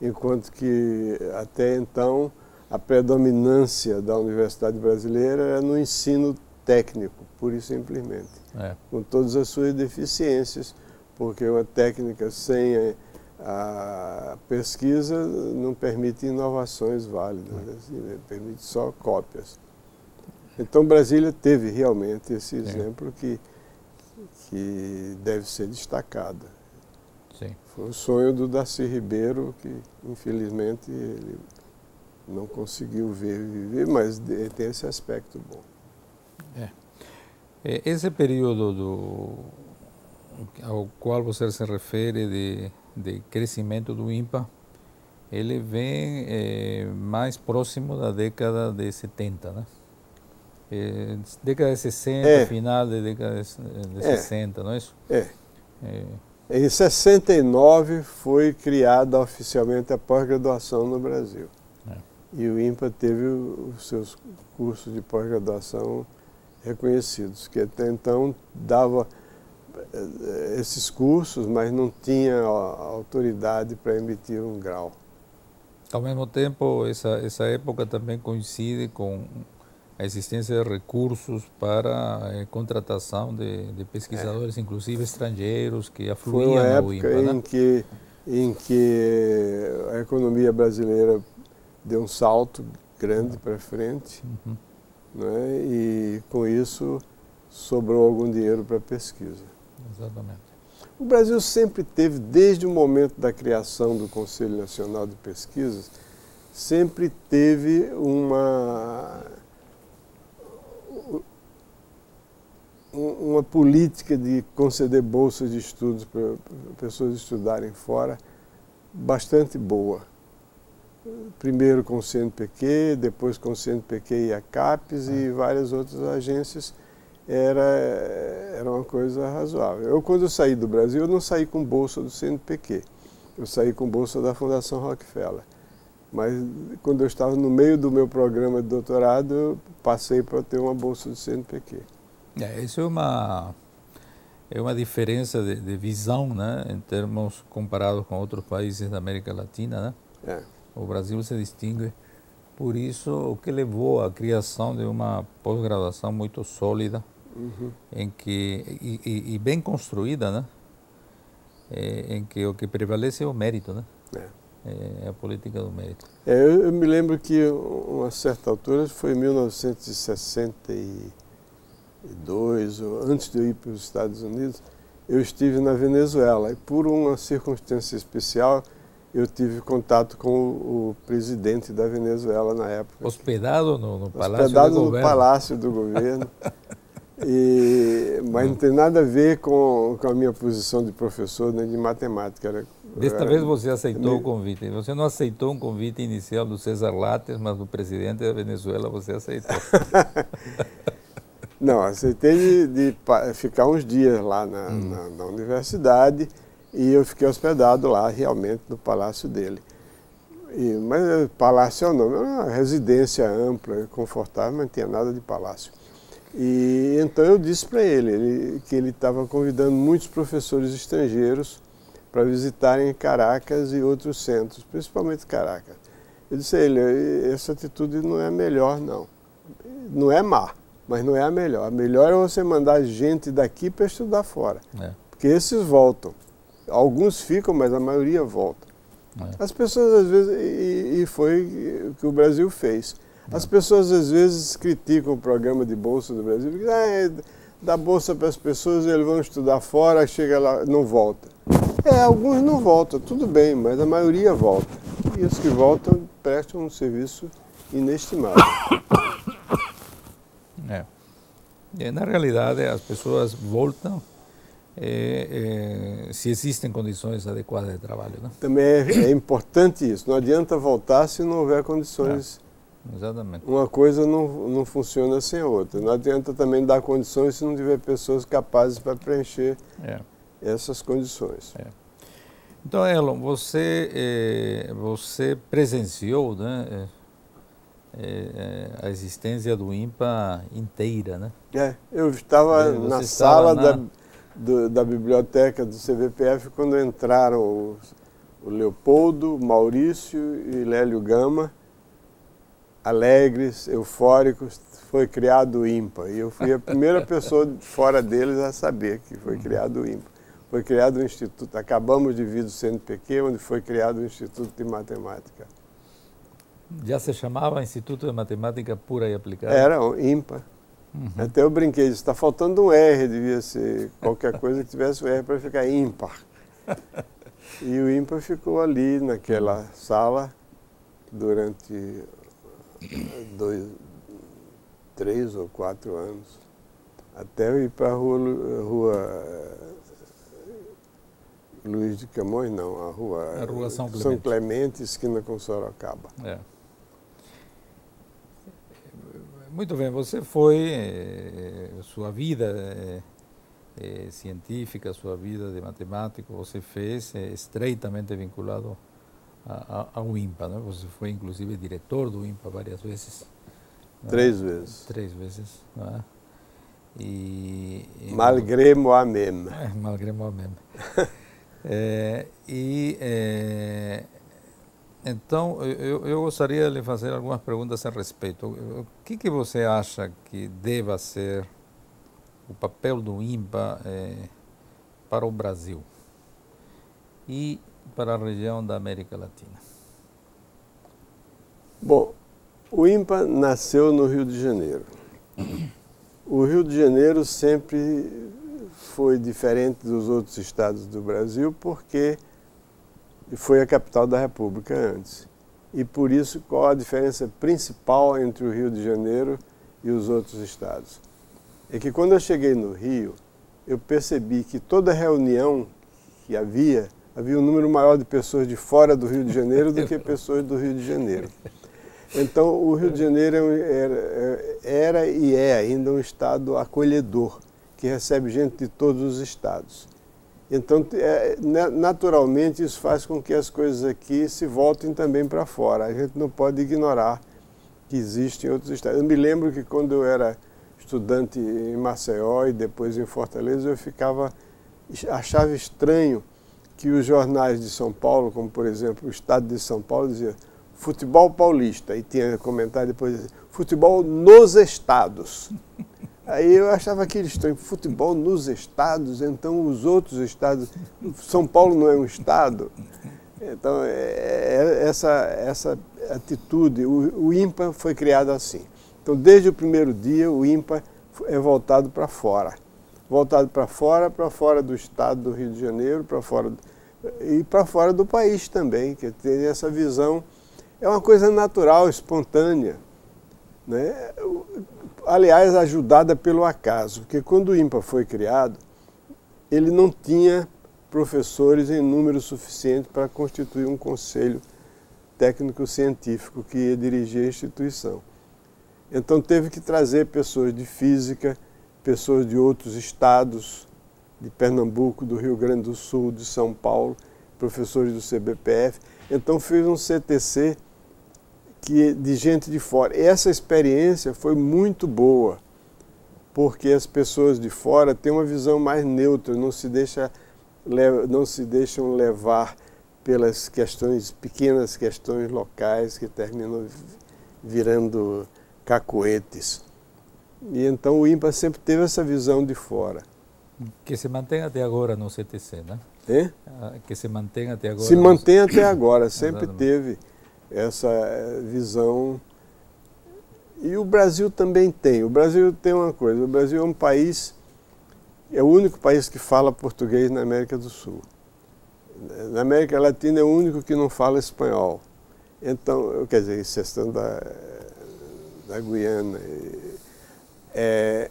Enquanto que até então a predominância da universidade brasileira era no ensino técnico, pura e simplesmente, é. com todas as suas deficiências, porque uma técnica sem a pesquisa não permite inovações válidas, né? assim, né? permite só cópias. Então Brasília teve realmente esse exemplo que, que deve ser destacado. Sim. Foi o sonho do Darcy Ribeiro, que infelizmente ele não conseguiu ver viver, mas tem esse aspecto bom. É. Esse período do, ao qual você se refere de, de crescimento do INPA, ele vem é, mais próximo da década de 70, né? É, década de 60, é. final da década de, de 60, não é isso? É. Em 69 foi criada oficialmente a pós-graduação no Brasil. É. E o INPA teve os seus cursos de pós-graduação reconhecidos, que até então dava eh, esses cursos, mas não tinha autoridade para emitir um grau. Ao mesmo tempo, essa, essa época também coincide com a existência de recursos para eh, contratação de, de pesquisadores, é. inclusive estrangeiros, que afluíam Foi uma época INPA. Em, né? que, em que a economia brasileira deu um salto grande para frente, uhum. né? e com isso sobrou algum dinheiro para pesquisa. Exatamente. O Brasil sempre teve, desde o momento da criação do Conselho Nacional de Pesquisas, sempre teve uma uma política de conceder bolsas de estudos para pessoas estudarem fora bastante boa. Primeiro com o CNPq, depois com o CNPq e a CAPES e várias outras agências. Era, era uma coisa razoável. Eu, quando eu saí do Brasil, eu não saí com bolsa do CNPq. Eu saí com bolsa da Fundação Rockefeller. Mas quando eu estava no meio do meu programa de doutorado, eu passei para ter uma bolsa do CNPq. É, isso é uma é uma diferença de, de, visão, né, em termos comparados com outros países da América Latina, né? É. O Brasil se distingue por isso, o que levou à criação de uma pós-graduação muito sólida, uhum. em que e, e, e, bem construída, né? É, em que o que prevalece é o mérito, né? É. É a política do mérito. É, eu, eu, me lembro que uma certa altura, foi em 1960 e 2002, antes de eu ir para os Estados Unidos, eu estive na Venezuela e por uma circunstância especial eu tive contato com o, o presidente da Venezuela na época. Hospedado no, no Palácio Hospedado do no Governo. Palácio do Governo. E, mas não tem nada a ver com, com a minha posição de professor nem de matemática. Era, Desta era, vez você aceitou o convite. Você não aceitou um convite inicial do César Lattes, mas do presidente da Venezuela você aceitou. Não, aceitei de, de, ficar uns dias lá na, hum. na, na, universidade e eu fiquei hospedado lá realmente no palácio dele. E, mas eh, palácio não, é uma residência ampla, confortável, mas não tinha nada de palácio. E então eu disse para ele, ele, que ele estava convidando muitos professores estrangeiros para visitarem Caracas e outros centros, principalmente Caracas. Eu disse a ele, essa atitude não é melhor não, não é má mas não é a melhor. A melhor é você mandar gente daqui para estudar fora. É. Porque esses voltam. Alguns ficam, mas a maioria volta. É. As pessoas às vezes, e, e, foi o que o Brasil fez. As é. pessoas às vezes criticam o programa de bolsa do Brasil, porque ah, é, dá bolsa para as pessoas, eles vão estudar fora, chega lá, não volta. É, alguns não voltam, tudo bem, mas a maioria volta. E os que voltam prestam um serviço inestimável. É. Na realidade, as pessoas voltam é, é, se existem condições adequadas de trabalho. Né? Também é, é, importante isso. Não adianta voltar se não houver condições. É, exatamente. Uma coisa não, não funciona sem a outra. Não adianta também dar condições se não tiver pessoas capazes para preencher é. essas condições. Então, Elon, você, você presenciou, né? É, a existência do IMPA inteira, né? É, eu estava na sala na... Da, do, da biblioteca do CVPF quando entraram o, o Leopoldo, Maurício e Lélio Gama, alegres, eufóricos, foi criado o IMPA. E eu fui a primeira pessoa fora deles a saber que foi criado o IMPA. Foi criado o Instituto, acabamos de vir do CNPq, onde foi criado o Instituto de Matemática. Já se chamava Instituto de Matemática Pura e Aplicada? Era, o IMPA. Uhum. Até eu brinquei, está faltando um R, devia ser qualquer coisa que tivesse o R para ficar ímpar. E o IMPA ficou ali naquela sala durante dois, três ou quatro anos, até eu ir para a rua, rua Luiz de Camões, não, a rua, a rua São, Clemente. São Clemente, esquina com Sorocaba. É. Muito bem, você foi, eh, sua vida eh, eh, científica, sua vida de matemático, você fez eh, estreitamente vinculado ao INPA, né? Você foi inclusive diretor do INPA várias vezes. Três vezes. Três vezes. Né? E, e, malgré moi-même. É, malgré moi-même. é, e é, então eu, eu gostaria de lhe fazer algumas perguntas a respeito. O que, que você acha que deva ser o papel do INPA é, para o Brasil e para a região da América Latina? Bom, o INPA nasceu no Rio de Janeiro. O Rio de Janeiro sempre foi diferente dos outros estados do Brasil porque foi a capital da República antes. E por isso, qual a diferença principal entre o Rio de Janeiro e os outros estados? É que quando eu cheguei no Rio, eu percebi que toda reunião que havia, havia um número maior de pessoas de fora do Rio de Janeiro do que pessoas do Rio de Janeiro. Então, o Rio de Janeiro era, era e é ainda um estado acolhedor, que recebe gente de todos os estados. Então, é, naturalmente, isso faz com que as coisas aqui se voltem também para fora. A gente não pode ignorar que existem outros estados. Eu me lembro que quando eu era estudante em Maceió e depois em Fortaleza, eu ficava achava estranho que os jornais de São Paulo, como por exemplo o Estado de São Paulo, dizia futebol paulista, e tinha comentário depois, futebol nos estados. Aí eu achava aquilo estranho, futebol nos estados, então os outros estados, São Paulo não é um estado. Então, é, é essa, essa atitude, o, o IMPA foi criado assim. Então, desde o primeiro dia, o IMPA é voltado para fora. Voltado para fora, para fora do estado do Rio de Janeiro, para fora e para fora do país também, que tem essa visão é uma coisa natural, espontânea. Né? Aliás, ajudada pelo acaso, porque quando o IMPA foi criado, ele não tinha professores em número suficiente para constituir um conselho técnico-científico que ia dirigir a instituição. Então teve que trazer pessoas de física, pessoas de outros estados, de Pernambuco, do Rio Grande do Sul, de São Paulo, professores do CBPF. Então fez um CTC que, de gente de fora. Essa experiência foi muito boa, porque as pessoas de fora têm uma visão mais neutra, não se, deixa, não se deixam levar pelas questões, pequenas questões locais que terminam virando cacoetes. E então o IMPA sempre teve essa visão de fora. Que se mantém até agora no CTC, né? É? Que se mantém até agora. Se mantém até agora, sempre teve essa eh, visão. E o Brasil também tem. O Brasil tem uma coisa: o Brasil é um país, é o único país que fala português na América do Sul. Na América Latina é o único que não fala espanhol. Então, quer dizer, exceção da, da Guiana. É,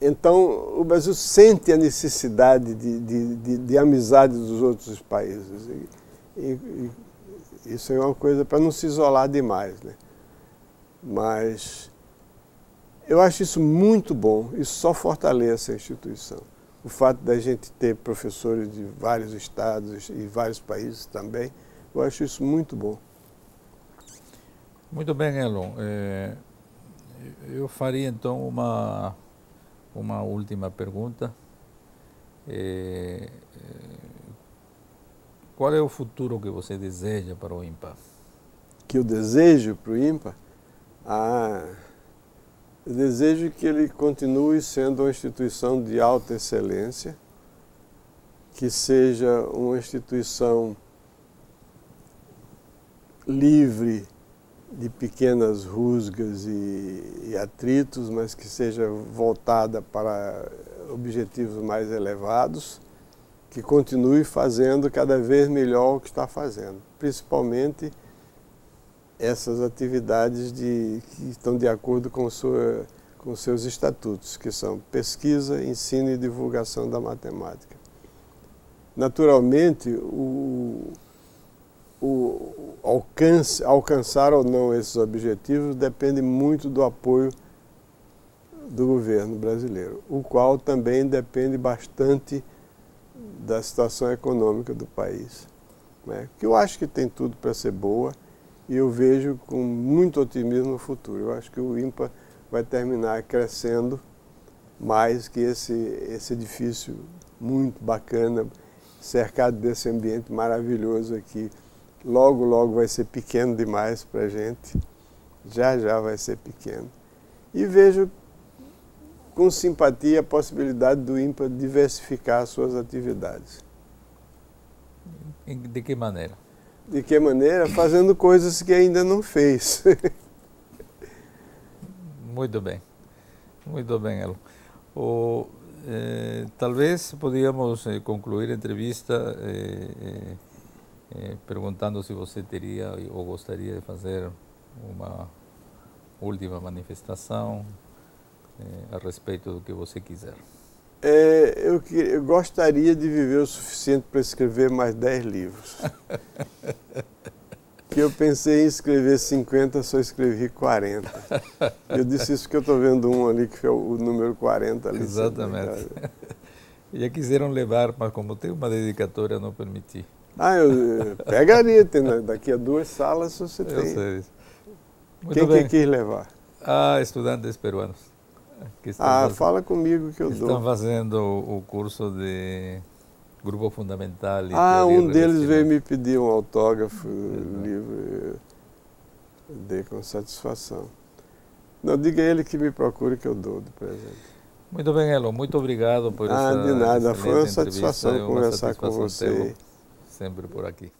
então, o Brasil sente a necessidade de, de, de, de amizade dos outros países. E, e, isso é uma coisa para não se isolar demais, né? Mas eu acho isso muito bom, isso só fortalece a instituição. O fato da gente ter professores de vários estados e vários países também, eu acho isso muito bom. Muito bem, Elon. É, eu faria então uma, uma última pergunta. É, qual é o futuro que você deseja para o IMPA? Que eu desejo para o IMPA? Ah, eu desejo que ele continue sendo uma instituição de alta excelência, que seja uma instituição livre de pequenas rusgas e, e, atritos, mas que seja voltada para objetivos mais elevados que continue fazendo cada vez melhor o que está fazendo, principalmente essas atividades de, que estão de acordo com, sua, com seus estatutos, que são pesquisa, ensino e divulgação da matemática. Naturalmente, o, o alcance, alcançar ou não esses objetivos depende muito do apoio do governo brasileiro, o qual também depende bastante da situação econômica do país, né? que eu acho que tem tudo para ser boa e eu vejo com muito otimismo no futuro. Eu acho que o IMPA vai terminar crescendo mais que esse, esse edifício muito bacana, cercado desse ambiente maravilhoso aqui. Logo, logo vai ser pequeno demais para a gente, já já vai ser pequeno. E vejo com simpatia a possibilidade do IMPA diversificar suas atividades. De que maneira? De que maneira? Fazendo coisas que ainda não fez. Muito bem, muito bem, Elo. O, eh, talvez podíamos eh, concluir a entrevista eh, eh, eh, perguntando se você teria ou gostaria de fazer uma última manifestação, a respeito do que você quiser. É, eu, eu, gostaria de viver o suficiente para escrever mais 10 livros. que eu pensei em escrever 50, só escrevi 40. Eu disse isso porque eu estou vendo um ali que foi o número 40 ali. Exatamente. Já quiseram levar, mas como tem uma dedicatória, não permiti. Ah, eu pegaria, tem, daqui a duas salas você eu tem. Sei. Muito Quem bem. que quis levar? Ah, estudantes peruanos. Ah, fazendo, fala comigo que eu estão dou. Estão fazendo o curso de Grupo Fundamental. ah, um deles veio me pedir um autógrafo, um livro, eu dei com satisfação. Não, diga ele que me procure que eu dou de presente. Muito bem, Elo, muito obrigado por ah, essa de nada, foi uma satisfação conversar com você. Sempre por aqui.